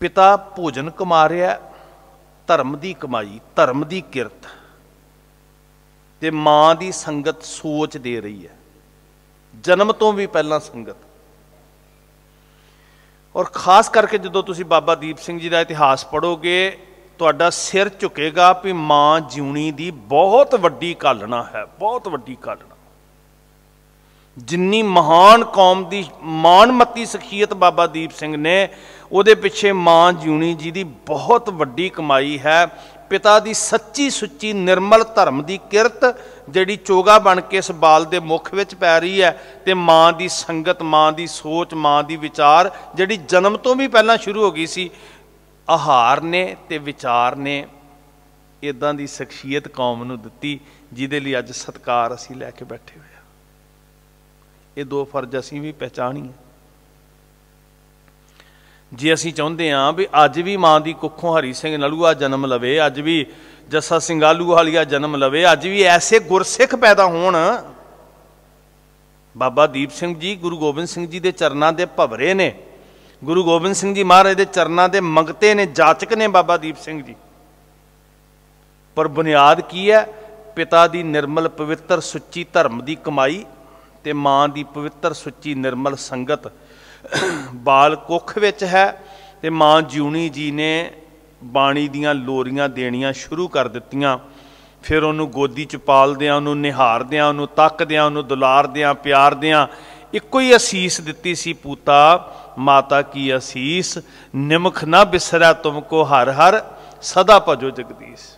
ਪਿਤਾ ਭੋਜਨ ਕਮਾ ਰਿਹਾ ਧਰਮ ਦੀ ਕਮਾਈ, ਧਰਮ ਦੀ ਕਿਰਤ। ਤੇ ਮਾਂ ਦੀ ਸੰਗਤ ਸੋਚ ਦੇ ਰਹੀ ਹੈ। ਜਨਮ ਤੋਂ ਵੀ ਪਹਿਲਾਂ ਸੰਗਤ। ਔਰ ਖਾਸ ਕਰਕੇ ਜਦੋਂ ਤੁਸੀਂ ਬਾਬਾ ਦੀਪ ਸਿੰਘ ਜੀ ਦਾ ਇਤਿਹਾਸ ਪੜੋਗੇ ਤੁਹਾਡਾ ਸਿਰ ਝੁਕੇਗਾ ਵੀ ਮਾਂ ਜਿਉਣੀ ਦੀ ਬਹੁਤ ਵੱਡੀ ਕਾਲਣਾ ਹੈ, ਬਹੁਤ ਵੱਡੀ ਕਾਲਣਾ ਜਿੰਨੀ ਮਹਾਨ ਕੌਮ ਦੀ ਮਾਨਮਤੀ ਸਖੀਅਤ ਬਾਬਾ ਦੀਪ ਸਿੰਘ ਨੇ, ਉਹਦੇ ਪਿੱਛੇ ਮਾਂ ਜਿਉਣੀ ਜੀ ਦੀ ਬਹੁਤ ਵੱਡੀ ਕਮਾਈ ਹੈ ਪਿਤਾ ਦੀ ਸੱਚੀ ਸੁੱਚੀ ਨਿਰਮਲ ਧਰਮ ਦੀ ਕਿਰਤ ਜਿਹੜੀ ਚੋਗਾ ਬਣ ਕੇ ਇਸ ਬਾਲ ਦੇ ਮੁਖ ਵਿੱਚ ਪੈ ਰਹੀ ਹੈ ਤੇ ਮਾਂ ਦੀ ਸੰਗਤ, ਮਾਂ ਦੀ ਸੋਚ, ਮਾਂ ਦੀ ਵਿਚਾਰ ਜਿਹੜੀ ਜਨਮ ਤੋਂ ਵੀ ਪਹਿਲਾਂ ਸ਼ੁਰੂ ਹੋ ਗਈ ਸੀ, ਆਹਾਰ ਨੇ ਤੇ ਵਿਚਾਰ ਨੇ ਇਦਾਂ ਦੀ ਸ਼ਖਸੀਅਤ ਕੌਮ ਨੂੰ ਦਿੱਤੀ ਜਿਹਦੇ ਲਈ ਅੱਜ ਸਤਕਾਰ ਅਸੀਂ ਲੈ ਕੇ ਬੈਠੇ ਹੋਏ ਆ ਇਹ ਦੋ ਫਰਜ਼ ਅਸੀਂ ਵੀ ਪਹਿਚਾਣੀਏ ਜੇ ਅਸੀਂ ਚਾਹੁੰਦੇ ਹਾਂ ਵੀ ਅੱਜ ਵੀ ਮਾਂ ਦੀ ਕੁੱਖੋਂ ਹਰੀ ਸਿੰਘ ਨਲੂਆ ਜਨਮ ਲਵੇ, ਅੱਜ ਵੀ ਜੱਸਾ ਸਿੰਘ ਆਲੂ ਵਾਲੀਆ ਜਨਮ ਲਵੇ, ਅੱਜ ਵੀ ਐਸੇ ਗੁਰਸਿੱਖ ਪੈਦਾ ਹੋਣ। ਬਾਬਾ ਦੀਪ ਸਿੰਘ ਜੀ, ਗੁਰੂ ਗੋਬਿੰਦ ਸਿੰਘ ਜੀ ਦੇ ਚਰਨਾਂ ਦੇ ਭਵਰੇ ਨੇ। ਗੁਰੂ ਗੋਬਿੰਦ ਸਿੰਘ ਜੀ ਮਹਾਰਾਜ ਦੇ ਚਰਨਾਂ ਦੇ ਮੰਗਤੇ ਨੇ, ਜਾਚਕ ਨੇ ਬਾਬਾ ਦੀਪ ਸਿੰਘ ਜੀ। ਪਰ ਬੁਨਿਆਦ ਕੀ ਹੈ? ਪਿਤਾ ਦੀ ਨਿਰਮਲ ਪਵਿੱਤਰ ਸੁੱਚੀ ਧਰਮ ਦੀ ਕਮਾਈ ਤੇ ਮਾਂ ਦੀ ਪਵਿੱਤਰ ਸੁੱਚੀ ਨਿਰਮਲ ਸੰਗਤ ਬਾਲ ਕੁੱਖ ਵਿੱਚ ਹੈ ਤੇ ਮਾਂ ਜਿਉਣੀ ਜੀ ਨੇ ਬਾਣੀ ਦੀਆਂ ਲੋਰੀਆਂ ਦੇਣੀਆਂ ਸ਼ੁਰੂ ਕਰ ਦਿੱਤੀਆਂ। ਫਿਰ ਉਹਨੂੰ ਗੋਦੀ 'ਚ ਪਾਲਦਿਆਂ, ਉਹਨੂੰ ਨਿਹਾਰਦਿਆਂ, ਉਹਨੂੰ ਤੱਕਦਿਆਂ, ਉਹਨੂੰ ਦੁਲਾਰਦਿਆਂ, ਪਿਆਰਦਿਆਂ ਇੱਕੋ ਹੀ ਅਸੀਸ ਦਿੱਤੀ ਸੀ, ਪੂਤਾ, ਮਾਤਾ ਕੀ ਅਸੀਸ? ਨਿਮਖ ਨਾ ਬਿਸਰਾ ਤੁਮਕੋ ਹਰ ਹਰ, ਸਦਾ ਭਜੋ ਜਗਦੀਸ਼।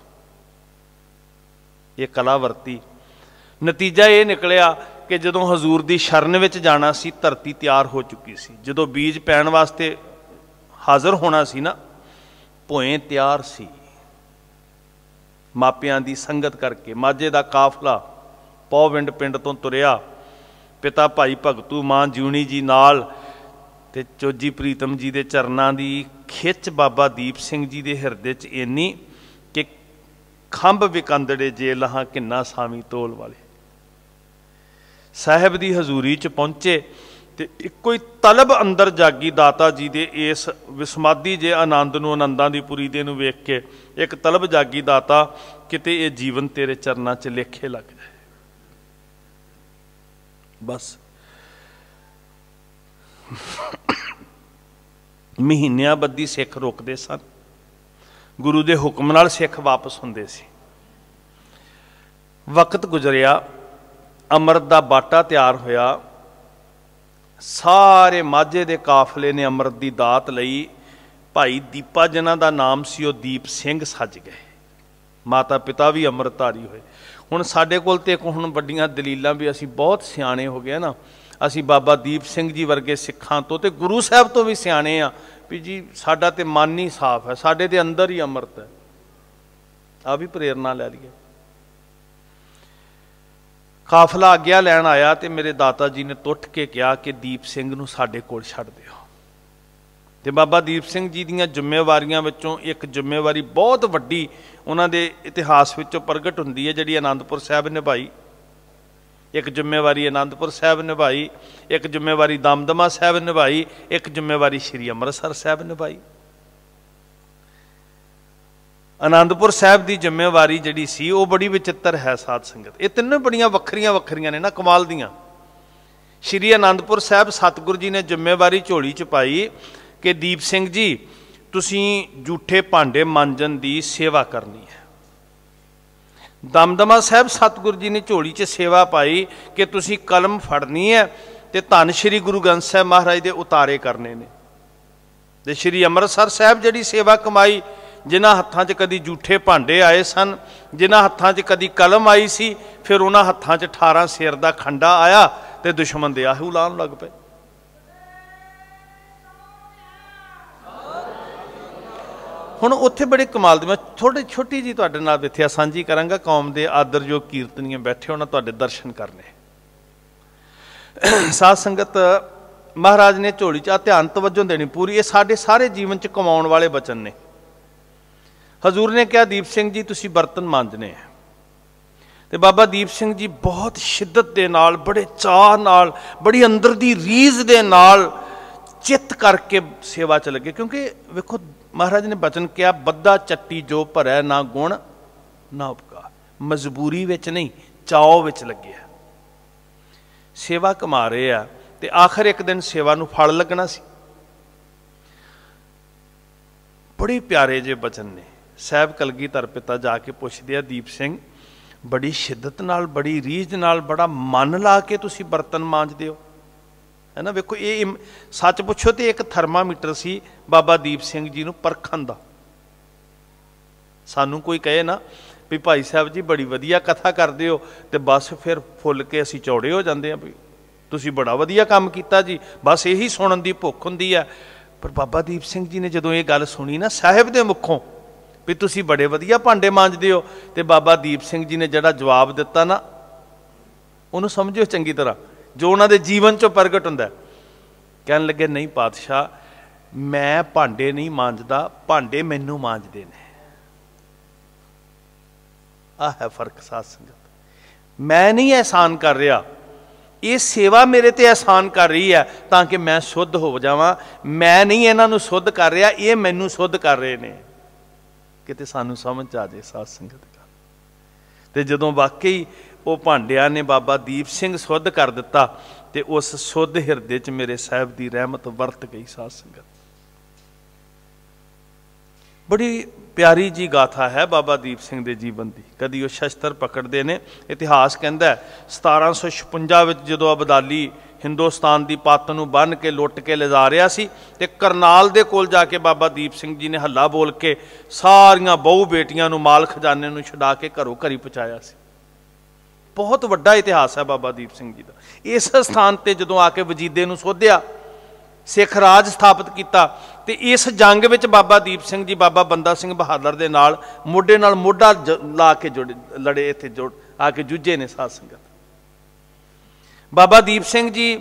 ਇਹ ਕਲਾ ਵਰਤੀ ਨਤੀਜਾ ਇਹ ਨਿਕਲਿਆ ਕਿ ਜਦੋਂ ਹਜ਼ੂਰ ਦੀ ਸ਼ਰਨ ਵਿੱਚ ਜਾਣਾ ਸੀ, ਧਰਤੀ ਤਿਆਰ ਹੋ ਚੁੱਕੀ ਸੀ। ਜਦੋਂ ਬੀਜ ਪੈਣ ਵਾਸਤੇ ਹਾਜ਼ਰ ਹੋਣਾ ਸੀ ਨਾ ਭੋਏ ਤਿਆਰ ਸੀ। ਮਾਪਿਆਂ ਦੀ ਸੰਗਤ ਕਰਕੇ ਮਾਝੇ ਦਾ ਕਾਫਲਾ ਪੌਵਿੰਡ ਪਿੰਡ ਤੋਂ ਤੁਰਿਆ। ਪਿਤਾ ਭਾਈ ਭਗਤੂ ਮਾਂ ਜਿਉਣੀ ਜੀ ਨਾਲ ਤੇ ਚੋਜੀ ਪ੍ਰੀਤਮ ਜੀ ਦੇ ਚਰਨਾਂ ਦੀ ਖਿੱਚ ਬਾਬਾ ਦੀਪ ਸਿੰਘ ਜੀ ਦੇ ਹਿਰਦੇ 'ਚ ਇੰਨੀ ਕਿ ਖੰਭ ਵਿਕੰਦੜੇ ਜੇ ਲਹਾ ਕਿੰਨਾ ਸਾਮੀ ਤੋਲ ਵਾਲੇ। ਸਾਹਿਬ ਦੀ ਹਜ਼ੂਰੀ 'ਚ ਪਹੁੰਚੇ ਤੇ ਇੱਕੋ ਹੀ ਤਲਬ ਅੰਦਰ ਜਾਗੀ ਦਾਤਾ ਜੀ ਦੇ ਇਸ ਵਿਸਮਾਦੀ ਜੇ ਆਨੰਦ ਨੂੰ, ਆਨੰਦਾਂ ਦੀ ਪੁਰੀ ਦੇ ਨੂੰ ਵੇਖ ਕੇ ਇੱਕ ਤਲਬ ਜਾਗੀ ਦਾਤਾ ਕਿਤੇ ਇਹ ਜੀਵਨ ਤੇਰੇ ਚਰਨਾਂ 'ਚ ਲੇਖੇ ਲੱਗ ਜਾਏ। ਬਸ। ਮਹੀਨਿਆਂ ਬੱਦੀ ਸਿੱਖ ਰੋਕਦੇ ਸਨ। ਗੁਰੂ ਦੇ ਹੁਕਮ ਨਾਲ ਸਿੱਖ ਵਾਪਸ ਹੁੰਦੇ ਸੀ। ਵਕਤ ਗੁਜ਼ਰਿਆ। ਅੰਮ੍ਰਿਤ ਦਾ ਬਾਟਾ ਤਿਆਰ ਹੋਇਆ। ਸਾਰੇ ਮਾਝੇ ਦੇ ਕਾਫਲੇ ਨੇ ਅੰਮ੍ਰਿਤ ਦੀ ਦਾਤ ਲਈ ਭਾਈ ਦੀਪਾ ਜਿਨ੍ਹਾਂ ਦਾ ਨਾਮ ਸੀ ਉਹ ਦੀਪ ਸਿੰਘ ਸੱਜ ਗਏ। ਮਾਤਾ ਪਿਤਾ ਵੀ ਅੰਮ੍ਰਿਤਧਾਰੀ ਹੋਏ। ਹੁਣ ਸਾਡੇ ਕੋਲ ਤੇ ਇੱਕ ਹੁਣ ਵੱਡੀਆਂ ਦਲੀਲਾਂ ਵੀ ਅਸੀਂ ਬਹੁਤ ਸਿਆਣੇ ਹੋ ਗਏ ਨਾ। ਅਸੀਂ ਬਾਬਾ ਦੀਪ ਸਿੰਘ ਜੀ ਵਰਗੇ ਸਿੱਖਾਂ ਤੋਂ ਤੇ ਗੁਰੂ ਸਾਹਿਬ ਤੋਂ ਵੀ ਸਿਆਣੇ ਆ ਵੀ ਜੀ ਸਾਡਾ ਤੇ ਮਨ ਹੀ ਸਾਫ਼ ਹੈ, ਸਾਡੇ ਦੇ ਅੰਦਰ ਹੀ ਅੰਮ੍ਰਿਤ ਹੈ। ਆ ਵੀ ਪ੍ਰੇਰਣਾ ਲੈ ਲਈਏ। ਕਾਫਲਾ ਆਗਿਆ ਲੈਣ ਆਇਆ ਤੇ ਮੇਰੇ ਦਾਤਾ ਜੀ ਨੇ ਟੁੱਟ ਕੇ ਕਿਹਾ ਕਿ ਦੀਪ ਸਿੰਘ ਨੂੰ ਸਾਡੇ ਕੋਲ ਛੱਡ ਦਿਓ। ਤੇ ਬਾਬਾ ਦੀਪ ਸਿੰਘ ਜੀ ਦੀਆਂ ਜ਼ਿੰਮੇਵਾਰੀਆਂ ਵਿੱਚੋਂ ਇੱਕ ਜ਼ਿੰਮੇਵਾਰੀ ਬਹੁਤ ਵੱਡੀ ਉਹਨਾਂ ਦੇ ਇਤਿਹਾਸ ਵਿੱਚੋਂ ਪ੍ਰਗਟ ਹੁੰਦੀ ਹੈ, ਜਿਹੜੀ ਆਨੰਦਪੁਰ ਸਾਹਿਬ ਨਿਭਾਈ। ਇੱਕ ਜ਼ਿੰਮੇਵਾਰੀ ਆਨੰਦਪੁਰ ਸਾਹਿਬ ਨਿਭਾਈ, ਇੱਕ ਜ਼ਿੰਮੇਵਾਰੀ ਦਮਦਮਾ ਸਾਹਿਬ ਨਿਭਾਈ, ਇੱਕ ਜ਼ਿੰਮੇਵਾਰੀ ਸ੍ਰੀ ਅੰਮ੍ਰਿਤਸਰ ਸਾਹਿਬ ਨਿਭਾਈ। ਆਨੰਦਪੁਰ ਸਾਹਿਬ ਦੀ ਜ਼ਿੰਮੇਵਾਰੀ ਜਿਹੜੀ ਸੀ, ਉਹ ਬੜੀ ਵਿਚਿੱਤਰ ਹੈ ਸਾਧ ਸੰਗਤ। ਇਹ ਤਿੰਨੋਂ ਬੜੀਆਂ ਵੱਖਰੀਆਂ ਵੱਖਰੀਆਂ ਨੇ ਨਾ, ਕਮਾਲ ਦੀਆਂ। ਸ਼੍ਰੀ ਆਨੰਦਪੁਰ ਸਾਹਿਬ ਸਤਿਗੁਰੂ ਜੀ ਨੇ ਜ਼ਿੰਮੇਵਾਰੀ ਝੋਲੀ ਚ ਪਾਈ ਕਿ ਦੀਪ ਸਿੰਘ ਜੀ, ਤੁਸੀਂ ਝੂਠੇ ਭਾਂਡੇ ਮਾਂਜਣ ਦੀ ਸੇਵਾ ਕਰਨੀ ਹੈ। ਦਮਦਮਾ ਸਾਹਿਬ ਸਤਿਗੁਰੂ ਜੀ ਨੇ ਝੋਲੀ 'ਚ ਸੇਵਾ ਪਾਈ ਕਿ ਤੁਸੀਂ ਕਲਮ ਫੜਨੀ ਹੈ ਤੇ ਧੰਨ ਸ਼੍ਰੀ ਗੁਰੂ ਗ੍ਰੰਥ ਸਾਹਿਬ ਮਹਾਰਾਜ ਦੇ ਉਤਾਰੇ ਕਰਨੇ ਨੇ। ਤੇ ਸ਼੍ਰੀ ਅੰਮ੍ਰਿਤਸਰ ਸਾਹਿਬ ਜਿਹੜੀ ਸੇਵਾ ਕਮਾਈ ਜਿਨ੍ਹਾਂ ਹੱਥਾਂ 'ਚ ਕਦੀ ਝੂਠੇ ਭਾਂਡੇ ਆਏ ਸਨ, ਜਿਨ੍ਹਾਂ ਹੱਥਾਂ 'ਚ ਕਦੀ ਕਲਮ ਆਈ ਸੀ, ਫਿਰ ਉਹਨਾਂ ਹੱਥਾਂ 'ਚ 18 ਸਿਰ ਦਾ ਖੰਡਾ ਆਇਆ ਤੇ ਦੁਸ਼ਮਣ ਦੇ ਆਹੂ ਲਾਉਣ ਲੱਗ ਪਏ। ਹੁਣ ਉੱਥੇ ਬੜੇ ਕਮਾਲ ਦੀ, ਮੈਂ ਥੋੜੀ ਛੋਟੀ ਜੀ ਤੁਹਾਡੇ ਨਾਲ ਵਿਥਿਆ ਸਾਂਝੀ ਕਰਾਂਗਾ, ਕੌਮ ਦੇ ਆਦਰ ਜੋ ਕੀਰਤਨੀਏ ਬੈਠੇ ਉਹਨਾਂ ਤੁਹਾਡੇ ਦਰਸ਼ਨ ਕਰਨੇ। ਸਾਧ ਸੰਗਤ, ਮਹਾਰਾਜ ਨੇ ਝੋਲੀ 'ਚ ਆ ਧਿਆਨ ਤਵੱਜੋ ਦੇਣੀ ਪੂਰੀ, ਇਹ ਸਾਡੇ ਸਾਰੇ ਜੀਵਨ 'ਚ ਕਮਾਉਣ ਵਾਲੇ ਬਚਨ ਨੇ। ਹਜ਼ੂਰ ਨੇ ਕਿਹਾ, ਦੀਪ ਸਿੰਘ ਜੀ, ਤੁਸੀਂ ਬਰਤਨ ਮਾਂਜਨੇ ਆ। ਤੇ ਬਾਬਾ ਦੀਪ ਸਿੰਘ ਜੀ ਬਹੁਤ ਸ਼ਿੱਦਤ ਦੇ ਨਾਲ, ਬੜੇ ਚਾਹ ਨਾਲ, ਬੜੀ ਅੰਦਰ ਦੀ ਰੀਜ਼ ਦੇ ਨਾਲ ਚਿੱਤ ਕਰਕੇ ਸੇਵਾ ਚ ਲੱਗੇ। ਕਿਉਂਕਿ ਵੇਖੋ, ਮਹਾਰਾਜ ਨੇ ਬਚਨ ਕਿਹਾ ਬੱਦਾ ਚੱਟੀ ਜੋ ਭਰੈ ਨਾ ਗੁਣ, ਨਾ ਉਪਕਾਰ। ਮਜਬੂਰੀ ਵਿੱਚ ਨਹੀਂ ਚਾਉ ਵਿੱਚ ਲੱਗਿਆ ਸੇਵਾ ਕਮਾ ਰਹੇ ਆ ਤੇ ਆਖਰ ਇੱਕ ਦਿਨ ਸੇਵਾ ਨੂੰ ਫਲ ਲੱਗਣਾ ਸੀ। ਬੜੇ ਪਿਆਰੇ ਜੇ ਬਚਨ ਨੇ। ਸਹਿਬ ਕਲਗੀਧਰ ਪਿਤਾ ਜਾ ਕੇ ਪੁੱਛਦੇ ਆ ਦੀਪ ਸਿੰਘ, ਬੜੀ ਸ਼ਿੱਦਤ ਨਾਲ, ਬੜੀ ਰੀਝ ਨਾਲ, ਬੜਾ ਮਨ ਲਾ ਕੇ ਤੁਸੀਂ ਬਰਤਨ ਮਾਂਜਦੇ ਹੋ। ਹੈ ਨਾ, ਵੇਖੋ, ਇਹ ਸੱਚ ਪੁੱਛੋ ਤੇ ਇੱਕ ਥਰਮਾਮੀਟਰ ਸੀ ਬਾਬਾ ਦੀਪ ਸਿੰਘ ਜੀ ਨੂੰ ਪਰਖਣ ਦਾ। ਸਾਨੂੰ ਕੋਈ ਕਹੇ ਨਾ ਵੀ ਭਾਈ ਸਾਹਿਬ ਜੀ ਬੜੀ ਵਧੀਆ ਕਥਾ ਕਰਦੇ ਹੋ ਤੇ ਬਸ ਫਿਰ ਫੁੱਲ ਕੇ ਅਸੀਂ ਚੌੜੇ ਹੋ ਜਾਂਦੇ ਆ ਵੀ ਤੁਸੀਂ ਬੜਾ ਵਧੀਆ ਕੰਮ ਕੀਤਾ ਜੀ, ਬਸ ਇਹੀ ਸੁਣਨ ਦੀ ਭੁੱਖ ਹੁੰਦੀ ਹੈ। ਪਰ ਬਾਬਾ ਦੀਪ ਸਿੰਘ ਜੀ ਨੇ ਜਦੋਂ ਇਹ ਗੱਲ ਸੁਣੀ ਨਾ ਸਾਹਿਬ ਦੇ ਮੁਖੋਂ ਵੀ ਤੁਸੀਂ ਬੜੇ ਵਧੀਆ ਭਾਂਡੇ ਮਾਂਜਦੇ ਹੋ। ਤੇ ਬਾਬਾ ਦੀਪ ਸਿੰਘ ਜੀ ਨੇ ਜਿਹੜਾ ਜਵਾਬ ਦਿੱਤਾ ਨਾ, ਉਹਨੂੰ ਸਮਝਿਓ ਚੰਗੀ ਤਰ੍ਹਾਂ। ਜੋ ਉਹਨਾਂ ਦੇ ਜੀਵਨ ਚੋਂ ਪ੍ਰਗਟ ਹੁੰਦਾ ਕਹਿਣ ਲੱਗੇ, ਨਹੀਂ ਪਾਤਸ਼ਾਹ, ਮੈਂ ਭਾਂਡੇ ਨਹੀਂ ਮਾਂਜਦਾ, ਭਾਂਡੇ ਮੈਨੂੰ ਮਾਂਜਦੇ ਨੇ। ਆਹ ਹੈ ਫ਼ਰਕ ਸਾਧ ਸੰਗਤ। ਮੈਂ ਨਹੀਂ ਇਹਸਾਨ ਕਰ ਰਿਹਾ। ਇਹ ਸੇਵਾ ਮੇਰੇ ਤੇ ਇਹਸਾਨ ਕਰ ਰਹੀ ਹੈ ਤਾਂ ਕਿ ਮੈਂ ਸੁੱਧ ਹੋ ਜਾਵਾਂ। ਮੈਂ ਨਹੀਂ ਇਹਨਾਂ ਨੂੰ ਸੁੱਧ ਕਰ ਰਿਹਾ, ਇਹ ਮੈਨੂੰ ਸੁੱਧ ਕਰ ਰਹੇ ਨੇ। ਕਿਤੇ ਸਾਨੂੰ ਸਮਝ ਆ ਜੇ ਸਾਧ ਸੰਗਤ ਦਾ। ਤੇ ਜਦੋਂ ਵਾਕਈ ਉਹ ਭਾਂਡਿਆਂ ਨੇ ਬਾਬਾ ਦੀਪ ਸਿੰਘ ਸੁੱਧ ਕਰ ਦਿੱਤਾ ਤੇ ਉਸ ਸੁੱਧ ਹਿਰਦੇ 'ਚ ਮੇਰੇ ਸਾਹਿਬ ਦੀ ਰਹਿਮਤ ਵਰਤ ਗਈ ਸਾਧ ਸੰਗਤ। ਬੜੀ ਪਿਆਰੀ ਜੀ ਗਾਥਾ ਹੈ ਬਾਬਾ ਦੀਪ ਸਿੰਘ ਦੇ ਜੀਵਨ ਦੀ। ਕਦੀ ਉਹ ਸ਼ਸਤਰ ਪਕੜਦੇ ਨੇ, ਇਤਿਹਾਸ ਕਹਿੰਦਾ 1756 ਵਿੱਚ ਜਦੋਂ ਅਬਦਾਲੀ ਹਿੰਦੁਸਤਾਨ ਦੀ ਪੱਤ ਨੂੰ ਬੰਨ ਕੇ ਲੁੱਟ ਕੇ ਲਿਜਾ ਰਿਹਾ ਸੀ ਤੇ ਕਰਨਾਲ ਦੇ ਕੋਲ ਜਾ ਕੇ ਬਾਬਾ ਦੀਪ ਸਿੰਘ ਜੀ ਨੇ ਹੱਲਾ ਬੋਲ ਕੇ ਸਾਰੀਆਂ ਬਹੁ ਬੇਟੀਆਂ ਨੂੰ ਮਾਲ ਖਜ਼ਾਨੇ ਨੂੰ ਛਡਾ ਕੇ ਘਰੋਂ ਘਰੀ ਪਹੁੰਚਾਇਆ ਸੀ। ਬਹੁਤ ਵੱਡਾ ਇਤਿਹਾਸ ਹੈ ਬਾਬਾ ਦੀਪ ਸਿੰਘ ਜੀ ਦਾ। ਇਸ ਸਥਾਨ ਤੇ ਜਦੋਂ ਆ ਕੇ ਵਜੀਦੇ ਨੂੰ ਸੋਧਿਆ, ਸਿੱਖ ਰਾਜ ਸਥਾਪਿਤ ਕੀਤਾ ਤੇ ਇਸ ਜੰਗ ਵਿੱਚ ਬਾਬਾ ਦੀਪ ਸਿੰਘ ਜੀ, ਬਾਬਾ ਬੰਦਾ ਸਿੰਘ ਬਹਾਦਰ ਦੇ ਨਾਲ, ਮੋਢੇ ਨਾਲ ਮੋਢਾ ਲਾ ਕੇ ਜੁੜੇ, ਲੜੇ ਇੱਥੇ ਜੁੜ, ਆ ਕੇ ਜੂਝੇ ਨੇ ਸਾਧ ਸੰਗਤ। ਬਾਬਾ ਦੀਪ ਸਿੰਘ ਜੀ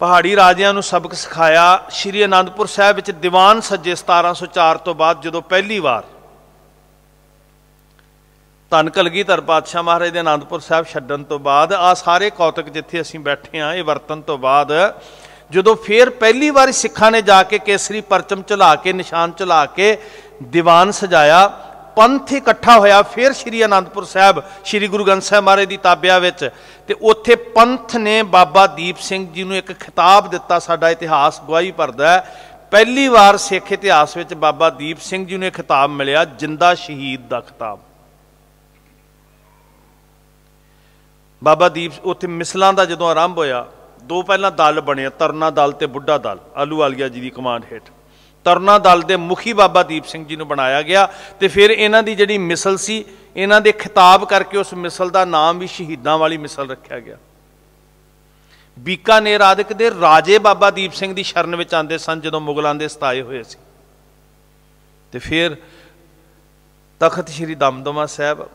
ਪਹਾੜੀ ਰਾਜਿਆਂ ਨੂੰ ਸਬਕ ਸਿਖਾਇਆ, ਸ਼੍ਰੀ ਅਨੰਦਪੁਰ ਸਾਹਿਬ ਵਿੱਚ ਦੀਵਾਨ ਸੱਜੇ 1704 ਤੋਂ ਬਾਅਦ ਜਦੋਂ ਪਹਿਲੀ ਵਾਰ ਧੰਨ ਕਲਗੀਧਰ ਪਾਤਸ਼ਾਹ ਮਹਾਰਾਜ ਦੇ ਅਨੰਦਪੁਰ ਸਾਹਿਬ ਛੱਡਣ ਤੋਂ ਬਾਅਦ ਆ ਸਾਰੇ ਕੌਤਕ ਜਿੱਥੇ ਅਸੀਂ ਬੈਠੇ ਆ ਇਹ ਵਰਤਨ ਤੋਂ ਬਾਅਦ, ਜਦੋਂ ਫੇਰ ਪਹਿਲੀ ਵਾਰ ਸਿੱਖਾਂ ਨੇ ਜਾ ਕੇ ਕੇਸਰੀ ਪਰਚਮ ਚਲਾ ਕੇ, ਨਿਸ਼ਾਨ ਚਲਾ ਕੇ ਦੀਵਾਨ ਸਜਾਇਆ ਪੰਥ ਇਕੱਠਾ ਹੋਇਆ, ਫਿਰ ਸ੍ਰੀ ਅਨੰਦਪੁਰ ਸਾਹਿਬ, ਸ੍ਰੀ ਗੁਰੂ ਗ੍ਰੰਥ ਸਾਹਿਬ ਮਹਾਰਾਜ ਦੀ ਤਾਬਿਆ ਵਿੱਚ। ਤੇ ਉੱਥੇ ਪੰਥ ਨੇ ਬਾਬਾ ਦੀਪ ਸਿੰਘ ਜੀ ਨੂੰ ਇੱਕ ਖਿਤਾਬ ਦਿੱਤਾ, ਸਾਡਾ ਇਤਿਹਾਸ ਗਵਾਹੀ ਭਰਦਾ ਹੈ। ਪਹਿਲੀ ਵਾਰ ਸਿੱਖ ਇਤਿਹਾਸ ਵਿੱਚ ਬਾਬਾ ਦੀਪ ਸਿੰਘ ਜੀ ਨੂੰ ਇਹ ਖਿਤਾਬ ਮਿਲਿਆ, ਜਿੰਦਾ ਸ਼ਹੀਦ ਦਾ ਖਿਤਾਬ। ਬਾਬਾ ਦੀਪ, ਉੱਥੇ ਮਿਸਲਾਂ ਦਾ ਜਦੋਂ ਆਰੰਭ ਹੋਇਆ, ਦੋ ਪਹਿਲਾਂ ਦਲ ਬਣੇ ਤਰਨਾ ਦਲ ਤੇ ਬੁੱਢਾ ਦਲ ਆਲੂ ਵਾਲੀਆ ਜੀ ਦੀ ਕਮਾਂਡ ਹੇਠ। ਤਰਨਾ ਦਲ ਦੇ ਮੁਖੀ ਬਾਬਾ ਦੀਪ ਸਿੰਘ ਜੀ ਨੂੰ ਬਣਾਇਆ ਗਿਆ ਤੇ ਫਿਰ ਇਹਨਾਂ ਦੀ ਜਿਹੜੀ ਮਿਸਲ ਸੀ, ਇਹਨਾਂ ਦੇ ਖਿਤਾਬ ਕਰਕੇ ਉਸ ਮਿਸਲ ਦਾ ਨਾਮ ਵੀ ਸ਼ਹੀਦਾਂ ਵਾਲੀ ਮਿਸਲ ਰੱਖਿਆ ਗਿਆ। ਬੀਕਾਨੇਰ ਆਦਿਕ ਦੇ ਰਾਜੇ ਬਾਬਾ ਦੀਪ ਸਿੰਘ ਦੀ ਸ਼ਰਨ ਵਿੱਚ ਆਂਦੇ ਸਨ ਜਦੋਂ ਮੁਗਲਾਂ ਦੇ ਸਤਾਏ ਹੋਏ ਸੀ। ਤੇ ਫਿਰ ਤਖਤ ਸ੍ਰੀ ਦਮਦਮਾ ਸਾਹਿਬ,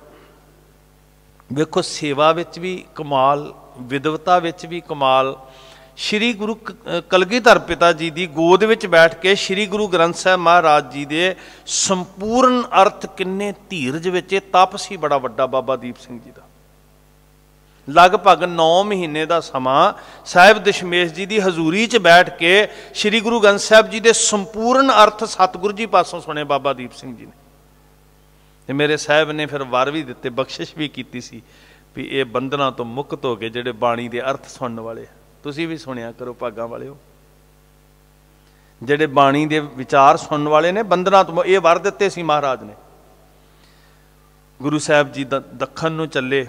ਵੇਖੋ ਸੇਵਾ ਵਿੱਚ ਵੀ ਕਮਾਲ ਵਿਦਵਤਾ ਵਿੱਚ ਵੀ ਕਮਾਲ ਸ੍ਰੀ ਗੁਰੂ ਕਲਗੀਧਰ ਪਿਤਾ ਜੀ ਦੀ ਗੋਦ ਵਿੱਚ ਬੈਠ ਕੇ ਸ੍ਰੀ ਗੁਰੂ ਗ੍ਰੰਥ ਸਾਹਿਬ ਮਹਾਰਾਜ ਜੀ ਦੇ ਸੰਪੂਰਨ ਅਰਥ ਕਿੰਨੇ ਧੀਰਜ ਵਿੱਚ, ਇਹ ਤਪ ਸੀ ਬੜਾ ਵੱਡਾ ਬਾਬਾ ਦੀਪ ਸਿੰਘ ਜੀ ਦਾ। ਲਗਭਗ 9 ਮਹੀਨੇ ਦਾ ਸਮਾਂ ਸਾਹਿਬ ਦਸ਼ਮੇਸ਼ ਜੀ ਦੀ ਹਜ਼ੂਰੀ 'ਚ ਬੈਠ ਕੇ ਸ੍ਰੀ ਗੁਰੂ ਗ੍ਰੰਥ ਸਾਹਿਬ ਜੀ ਦੇ ਸੰਪੂਰਨ ਅਰਥ ਸਤਿਗੁਰੂ ਜੀ ਪਾਸੋਂ ਸੁਣੇ ਬਾਬਾ ਦੀਪ ਸਿੰਘ ਜੀ ਨੇ। ਤੇ ਮੇਰੇ ਸਾਹਿਬ ਨੇ ਫਿਰ ਵਰ ਵੀ ਦਿੱਤੇ, ਬਖਸ਼ਿਸ਼ ਵੀ ਕੀਤੀ ਸੀ ਵੀ ਇਹ ਬੰਧਨਾਂ ਤੋਂ ਮੁਕਤ ਹੋ ਕੇ ਜਿਹੜੇ ਬਾਣੀ ਦੇ ਅਰਥ ਸੁਣਨ ਵਾਲੇ ਆ। ਤੁਸੀਂ ਵੀ ਸੁਣਿਆ ਕਰੋ ਭਾਗਾਂ ਵਾਲਿਓ। ਜਿਹੜੇ ਬਾਣੀ ਦੇ ਵਿਚਾਰ ਸੁਣਨ ਵਾਲੇ ਨੇ ਬੰਧਨਾਂ ਤੋਂ ਇਹ ਵਰ ਦਿੱਤੇ ਸੀ ਮਹਾਰਾਜ ਨੇ। ਗੁਰੂ ਸਾਹਿਬ ਜੀ ਦੱਖਣ ਨੂੰ ਚੱਲੇ,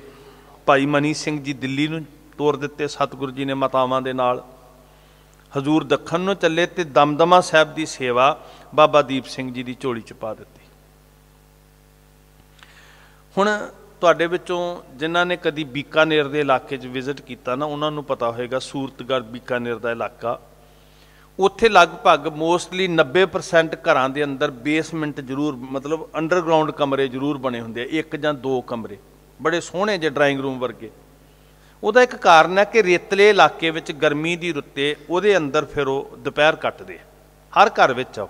ਭਾਈ ਮਨੀ ਸਿੰਘ ਜੀ ਦਿੱਲੀ ਨੂੰ ਤੋਰ ਦਿੱਤੇ ਸਤਿਗੁਰੂ ਜੀ ਨੇ ਮਤਾਵਾਂ ਦੇ ਨਾਲ। ਹਜ਼ੂਰ ਦੱਖਣ ਨੂੰ ਚੱਲੇ ਤੇ ਦਮਦਮਾ ਸਾਹਿਬ ਦੀ ਸੇਵਾ ਬਾਬਾ ਦੀਪ ਸਿੰਘ ਜੀ ਦੀ ਝੋਲੀ 'ਚ ਪਾ ਦਿੱਤੀ। ਹੁਣ ਤੁਹਾਡੇ ਵਿੱਚੋਂ ਜਿਨ੍ਹਾਂ ਨੇ ਕਦੀ ਬੀਕਾਨੇਰ ਦੇ ਇਲਾਕੇ 'ਚ ਵਿਜ਼ਿਟ ਕੀਤਾ ਨਾ, ਉਹਨਾਂ ਨੂੰ ਪਤਾ ਹੋਏਗਾ, ਸੂਰਤਗੜ੍ਹ ਬੀਕਾਨੇਰ ਦਾ ਇਲਾਕਾ। ਉੱਥੇ ਲਗਭਗ ਮੋਸਟਲੀ 90% ਘਰਾਂ ਦੇ ਅੰਦਰ ਬੇਸਮੈਂਟ ਜ਼ਰੂਰ, ਮਤਲਬ ਅੰਡਰਗਰਾਉਂਡ ਕਮਰੇ ਜ਼ਰੂਰ ਬਣੇ ਹੁੰਦੇ ਆ, ਇੱਕ ਜਾਂ ਦੋ ਕਮਰੇ। ਬੜੇ ਸੋਹਣੇ ਜਿਹੇ ਡਰਾਇੰਗ ਰੂਮ ਵਰਗੇ। ਉਹਦਾ ਇੱਕ ਕਾਰਨ ਹੈ ਕਿ ਰੇਤਲੇ ਇਲਾਕੇ ਵਿੱਚ ਗਰਮੀ ਦੀ ਰੁੱਤੇ ਉਹਦੇ ਅੰਦਰ ਫਿਰ ਉਹ ਦੁਪਹਿਰ ਕੱਟਦੇ ਹਰ ਘਰ ਵਿੱਚ ਆ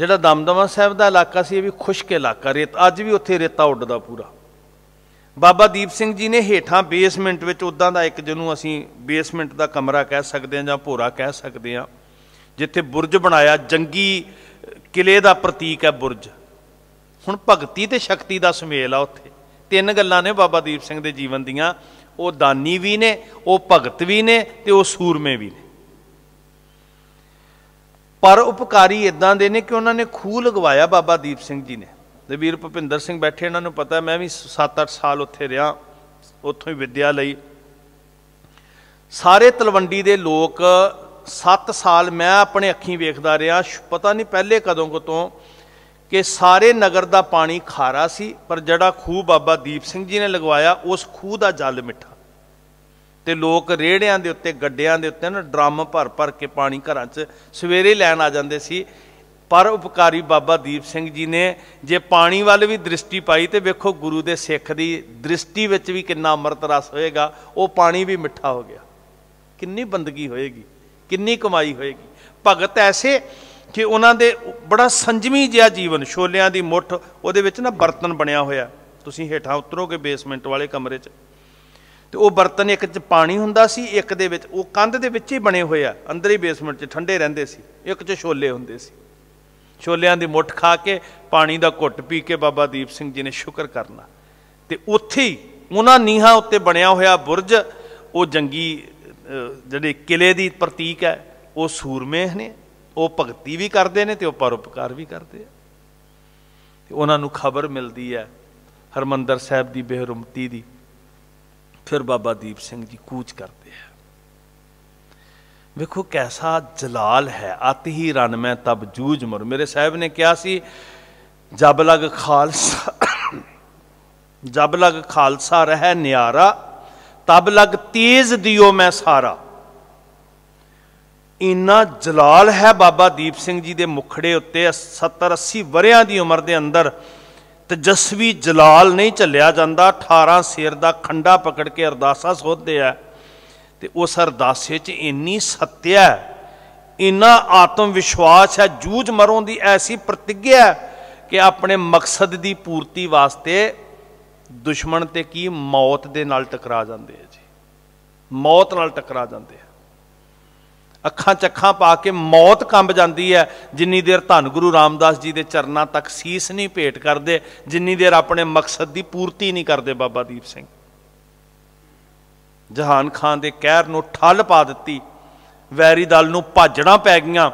ਜਿਹੜਾ ਦਮਦਮਾ ਸਾਹਿਬ ਦਾ ਇਲਾਕਾ ਸੀ, ਇਹ ਵੀ ਖੁਸ਼ਕ ਇਲਾਕਾ, ਰੇਤ, ਅੱਜ ਵੀ ਉੱਥੇ ਰੇਤਾ ਉੱਡਦਾ ਪੂਰਾ। ਬਾਬਾ ਦੀਪ ਸਿੰਘ ਜੀ ਨੇ ਹੇਠਾਂ ਬੇਸਮੈਂਟ ਵਿੱਚ ਉਦਾਂ ਦਾ ਇੱਕ ਜਿਹਨੂੰ ਅਸੀਂ ਬੇਸਮੈਂਟ ਦਾ ਕਮਰਾ ਕਹਿ ਸਕਦੇ ਹਾਂ ਜਾਂ ਭੋਰਾ ਕਹਿ ਸਕਦੇ ਹਾਂ, ਜਿੱਥੇ ਬੁਰਜ ਬਣਾਇਆ, ਜੰਗੀ ਕਿਲੇ ਦਾ ਪ੍ਰਤੀਕ ਹੈ ਬੁਰਜ। ਹੁਣ ਭਗਤੀ ਤੇ ਸ਼ਕਤੀ ਦਾ ਸੁਮੇਲ ਆ ਉੱਥੇ। ਤਿੰਨ ਗੱਲਾਂ ਨੇ ਬਾਬਾ ਦੀਪ ਸਿੰਘ ਦੇ ਜੀਵਨ ਦੀਆਂ, ਉਹ ਦਾਨੀ ਵੀ ਨੇ, ਉਹ ਭਗਤ ਵੀ ਨੇ ਤੇ ਉਹ ਸੂਰਮੇ ਵੀ ਨੇ। ਪਰ ਉਪਕਾਰੀ ਇਦਾਂ ਦੇ ਨੇ ਕਿ ਉਹਨਾਂ ਨੇ ਖੂਹ ਲਗਵਾਇਆ ਬਾਬਾ ਦੀਪ ਸਿੰਘ ਜੀ ਨੇ। ਤੇ ਵੀਰ ਭੁਪਿੰਦਰ ਸਿੰਘ ਬੈਠੇ, ਇਹਨਾਂ ਨੂੰ ਪਤਾ, ਮੈਂ ਵੀ 7-8 ਸਾਲ ਉੱਥੇ ਰਿਹਾ, ਉੱਥੋਂ ਹੀ ਵਿੱਦਿਆ ਲਈ। ਸਾਰੇ ਤਲਵੰਡੀ ਦੇ ਲੋਕ 7 ਸਾਲ ਮੈਂ ਆਪਣੇ ਅੱਖੀਂ ਵੇਖਦਾ ਰਿਹਾ ਪਤਾ ਨਹੀਂ ਪਹਿਲੇ ਕਦੋਂ ਕੋ ਤੋਂ ਕਿ ਸਾਰੇ ਨਗਰ ਦਾ ਪਾਣੀ ਖਾਰਾ ਸੀ, ਪਰ ਜਿਹੜਾ ਖੂਹ ਬਾਬਾ ਦੀਪ ਸਿੰਘ ਜੀ ਨੇ ਲਗਵਾਇਆ, ਉਸ ਖੂਹ ਦਾ ਜਲ ਮਿੱਠਾ। ਤੇ ਲੋਕ ਰੇੜਿਆਂ ਦੇ ਉੱਤੇ, ਗੱਡਿਆਂ ਦੇ ਉੱਤੇ ਨਾ ਡਰਮ ਭਰ ਭਰ ਕੇ ਪਾਣੀ ਘਰਾਂ 'ਚ ਸਵੇਰੇ ਲੈਣ ਆ ਜਾਂਦੇ ਸੀ। ਪਰ ਉਪਕਾਰੀ ਬਾਬਾ ਦੀਪ ਸਿੰਘ ਜੀ ਨੇ ਜੇ ਪਾਣੀ ਵੱਲ ਵੀ ਦ੍ਰਿਸ਼ਟੀ ਪਾਈ ਤੇ ਵੇਖੋ ਗੁਰੂ ਦੇ ਸਿੱਖ ਦੀ ਦ੍ਰਿਸ਼ਟੀ ਵਿੱਚ ਵੀ ਕਿੰਨਾ ਅੰਮ੍ਰਿਤ ਰਸ ਹੋਏਗਾ, ਉਹ ਪਾਣੀ ਵੀ ਮਿੱਠਾ ਹੋ ਗਿਆ। ਕਿੰਨੀ ਬੰਦਗੀ ਹੋਏਗੀ, ਕਿੰਨੀ ਕਮਾਈ ਹੋਏਗੀ। ਭਗਤ ਐਸੇ ਕਿ ਉਹਨਾਂ ਦੇ ਬੜਾ ਸੰਜਮੀ ਜਿਹਾ ਜੀਵਨ, ਛੋਲਿਆਂ ਦੀ ਮੁੱਠ, ਉਹਦੇ ਵਿੱਚ ਨਾ ਬਰਤਨ ਬਣਿਆ ਹੋਇਆ। ਤੁਸੀਂ ਹੇਠਾਂ ਉਤਰੋਗੇ ਬੇਸਮੈਂਟ ਵਾਲੇ ਕਮਰੇ 'ਚ। ਤੇ ਉਹ ਬਰਤਨ ਇੱਕ 'ਚ ਪਾਣੀ ਹੁੰਦਾ ਸੀ, ਇੱਕ ਦੇ ਵਿੱਚ, ਉਹ ਕੰਧ ਦੇ ਵਿੱਚ ਹੀ ਬਣੇ ਹੋਏ ਆ, ਅੰਦਰ ਹੀ ਬੇਸਮੈਂਟ 'ਚ ਠੰਡੇ ਰਹਿੰਦੇ ਸੀ, ਇੱਕ 'ਚ ਛੋਲੇ ਹੁੰਦੇ ਸੀ। ਛੋਲਿਆਂ ਦੀ ਮੁੱਠ ਖਾ ਕੇ, ਪਾਣੀ ਦਾ ਘੁੱਟ ਪੀ ਕੇ ਬਾਬਾ ਦੀਪ ਸਿੰਘ ਜੀ ਨੇ ਸ਼ੁਕਰ ਕਰਨਾ। ਤੇ ਉੱਥੇ ਹੀ ਉਹਨਾਂ ਨੀਹਾਂ ਉੱਤੇ ਬਣਿਆ ਹੋਇਆ ਬੁਰਜ, ਉਹ ਜੰਗੀ ਜਿਹੜੇ ਕਿਲੇ ਦੀ ਪ੍ਰਤੀਕ ਹੈ, ਉਹ ਸੂਰਮੇ ਨੇ, ਉਹ ਭਗਤੀ ਵੀ ਕਰਦੇ ਨੇ ਤੇ ਉਹ ਪਰਉਪਕਾਰ ਵੀ ਕਰਦੇ ਆ। ਤੇ ਉਹਨਾਂ ਨੂੰ ਖਬਰ ਮਿਲਦੀ ਹੈ ਹਰਮੰਦਰ ਸਾਹਿਬ ਦੀ ਬੇਹਰਮਤੀ ਦੀ। ਫਿਰ ਬਾਬਾ ਦੀਪ ਸਿੰਘ ਜੀ ਕੂਚ ਕਰਦੇ ਆ। ਵੇਖੋ ਕੈਸਾ ਜਲਾਲ ਹੈ, ਅਤ ਹੀ ਰਨ ਮੈਂ ਤਬ ਜੂਝ ਮਰ। ਮੇਰੇ ਸਾਹਿਬ ਨੇ ਕਿਹਾ ਸੀ, ਜਬ ਲਗ ਖਾਲਸਾ, ਜਬ ਲਗ ਖਾਲਸਾ ਰਹਿ ਨਿਆਰਾ, ਤਬ ਲਗ ਤੇਜ਼ ਦਿਓ ਮੈਂ ਸਾਰਾ। ਇੰਨਾ ਜਲਾਲ ਹੈ ਬਾਬਾ ਦੀਪ ਸਿੰਘ ਜੀ ਦੇ ਮੁਖੜੇ ਉੱਤੇ 70 80 ਵਰਿਆਂ ਦੀ ਉਮਰ ਦੇ ਅੰਦਰ ਤਜਸਵੀ ਜਲਾਲ ਨਹੀਂ ਝੱਲਿਆ ਜਾਂਦਾ। 18 ਸਿਰ ਦਾ ਖੰਡਾ ਪਕੜ ਕੇ ਅਰਦਾਸਾ ਸੋਧਦੇ ਆ। ਤੇ ਉਸ ਅਰਦਾਸੇ 'ਚ ਇੰਨੀ ਸਤਿਆ ਇੰਨਾ ਆਤਮ ਵਿਸ਼ਵਾਸ ਹੈ, ਜੂਝ ਮਰੋਂ ਦੀ ਐਸੀ ਪ੍ਰਤੀਗਿਆ ਕਿ ਆਪਣੇ ਮਕਸਦ ਦੀ ਪੂਰਤੀ ਵਾਸਤੇ ਦੁਸ਼ਮਣ ਤੇ ਕੀ ਮੌਤ ਦੇ ਨਾਲ ਟਕਰਾ ਜਾਂਦੇ ਆ ਜੀ। ਮੌਤ ਨਾਲ ਟਕਰਾ ਜਾਂਦੇ ਆ। ਅੱਖਾਂ ਚੱਖਾਂ ਪਾ ਕੇ ਮੌਤ ਕੰਬ ਜਾਂਦੀ ਹੈ। ਜਿੰਨੀ ਦੇਰ ਧੰਨ ਗੁਰੂ ਰਾਮਦਾਸ ਜੀ ਦੇ ਚਰਨਾਂ ਤੱਕ ਸੀਸ ਨਹੀਂ ਭੇਟ ਕਰਦੇ, ਜਿੰਨੀ ਦੇਰ ਆਪਣੇ ਮਕਸਦ ਦੀ ਪੂਰਤੀ ਨਹੀਂ ਕਰਦੇ ਬਾਬਾ ਦੀਪ ਸਿੰਘ। ਜਹਾਨ ਖਾਨ ਦੇ ਕਹਿਰ ਨੂੰ ਠੱਲ ਪਾ ਦਿੱਤੀ। ਵੈਰੀ ਦਲ ਨੂੰ ਭਾਜਣਾ ਪੈ ਗਈਆਂ।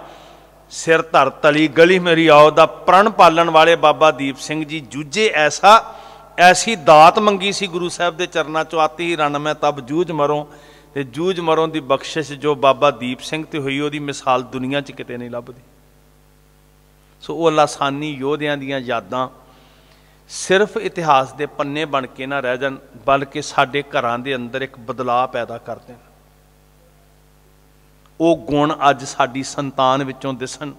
ਸਿਰ ਧਰ ਤਲੀ ਗਲੀ ਮੇਰੀ ਆਓ ਦਾ ਪ੍ਰਣ ਪਾਲਣ ਵਾਲੇ ਬਾਬਾ ਦੀਪ ਸਿੰਘ ਜੀ ਜੂਝੇ ਐਸਾ, ਐਸੀ ਦਾਤ ਮੰਗੀ ਸੀ ਗੁਰੂ ਸਾਹਿਬ ਦੇ ਚਰਨਾਂ ਚੋਂ, ਆਤੀ ਹੀ ਰਣ ਮੈਂ ਤਬ ਜੂਝ ਮਰੋਂ। ਤੇ ਜੂਝ ਮਰੋਂ ਦੀ ਬਖਸ਼ਿਸ਼ ਜੋ ਬਾਬਾ ਦੀਪ ਸਿੰਘ ਤੇ ਹੋਈ, ਉਹਦੀ ਮਿਸਾਲ ਦੁਨੀਆ 'ਚ ਕਿਤੇ ਨਹੀਂ ਲੱਭਦੀ। ਸੋ ਉਹ ਲਾਸਾਨੀ ਯੋਧਿਆਂ ਦੀਆਂ ਯਾਦਾਂ ਸਿਰਫ ਇਤਿਹਾਸ ਦੇ ਪੰਨੇ ਬਣ ਕੇ ਨਾ ਰਹਿ ਜਾਣ, ਬਲਕਿ ਸਾਡੇ ਘਰਾਂ ਦੇ ਅੰਦਰ ਇੱਕ ਬਦਲਾਅ ਪੈਦਾ ਕਰ ਦੇਣ। ਉਹ ਗੁਣ ਅੱਜ ਸਾਡੀ ਸੰਤਾਨ ਵਿੱਚੋਂ ਦਿਸਣ।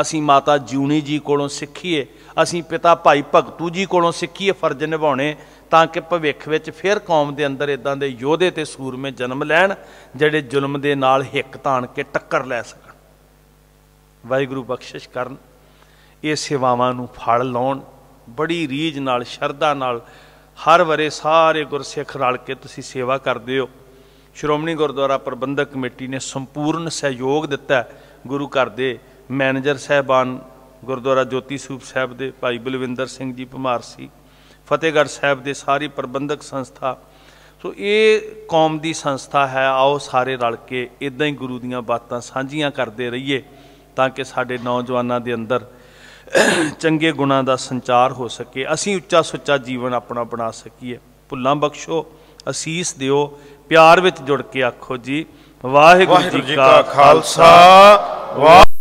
ਅਸੀਂ ਮਾਤਾ ਜਿਉਣੀ ਜੀ ਕੋਲੋਂ ਸਿੱਖੀਏ, ਅਸੀਂ ਪਿਤਾ ਭਾਈ ਭਗਤੂ ਜੀ ਕੋਲੋਂ ਸਿੱਖੀਏ, ਫਰਜ਼ ਨਿਭਾਉਣੇ ਤਾਂ ਕਿ ਭਵਿੱਖ ਵਿੱਚ ਫਿਰ ਕੌਮ ਦੇ ਅੰਦਰ ਇਦਾਂ ਦੇ ਯੋਧੇ ਤੇ ਸੂਰਮੇ ਜਨਮ ਲੈਣ, ਜਿਹੜੇ ਜ਼ੁਲਮ ਦੇ ਨਾਲ ਹਿੱਕ ਤਾਣ ਕੇ ਟੱਕਰ ਲੈ ਸਕਣ। ਵਾਹਿਗੁਰੂ ਬਖਸ਼ਿਸ਼ ਕਰਨ, ਇਹ ਸੇਵਾਵਾਂ ਨੂੰ ਫਲ ਲਾਉਣ, ਬੜੀ ਰੀਝ ਨਾਲ, ਸ਼ਰਧਾ ਨਾਲ, ਹਰ ਵਰੇ ਸਾਰੇ ਗੁਰਸਿੱਖ ਰਲ ਕੇ ਤੁਸੀਂ ਸੇਵਾ ਕਰਦੇ ਹੋ। ਸ਼੍ਰੋਮਣੀ ਗੁਰਦੁਆਰਾ ਪ੍ਰਬੰਧਕ ਕਮੇਟੀ ਨੇ ਸੰਪੂਰਨ ਸਹਿਯੋਗ ਦਿੱਤਾ ਗੁਰੂ ਘਰ ਦੇ ਮੈਨੇਜਰ ਸਹਿਬਾਨ ਗੁਰਦੁਆਰਾ ਜੋਤੀ ਸੂਪ ਸਾਹਿਬ ਦੇ ਭਾਈ ਬਲਵਿੰਦਰ ਸਿੰਘ ਜੀ ਭਮਾਰਸੀ ਫਤਿਹਗੜ੍ਹ ਸਾਹਿਬ ਦੇ ਸਾਰੀ ਪ੍ਰਬੰਧਕ ਸੰਸਥਾ। ਸੋ ਇਹ ਕੌਮ ਦੀ ਸੰਸਥਾ ਹੈ ਆਓ ਸਾਰੇ ਰਲ ਕੇ ਇਦਾਂ ਹੀ ਗੁਰੂ ਦੀਆਂ ਬਾਤਾਂ ਸਾਂਝੀਆਂ ਕਰਦੇ ਰਹੀਏ ਤਾਂ ਕਿ ਸਾਡੇ ਨੌਜਵਾਨਾਂ ਦੇ ਅੰਦਰ ਚੰਗੇ ਗੁਣਾਂ ਦਾ ਸੰਚਾਰ ਹੋ ਸਕੇ। ਅਸੀਂ ਉੱਚਾ ਸੁੱਚਾ ਜੀਵਨ ਆਪਣਾ ਬਣਾ ਸਕੀਏ। ਭੁੱਲਾਂ ਬਖਸ਼ੋ ਅਸੀਸ ਦਿਓ ਪਿਆਰ ਵਿੱਚ ਜੁੜ ਕੇ ਆਖੋ ਜੀ ਵਾਹਿਗੁਰੂ ਵਾਹਿਗੁਰੂ ਜੀ ਕਾ ਖਾਲਸਾ। ਵਾਹਿ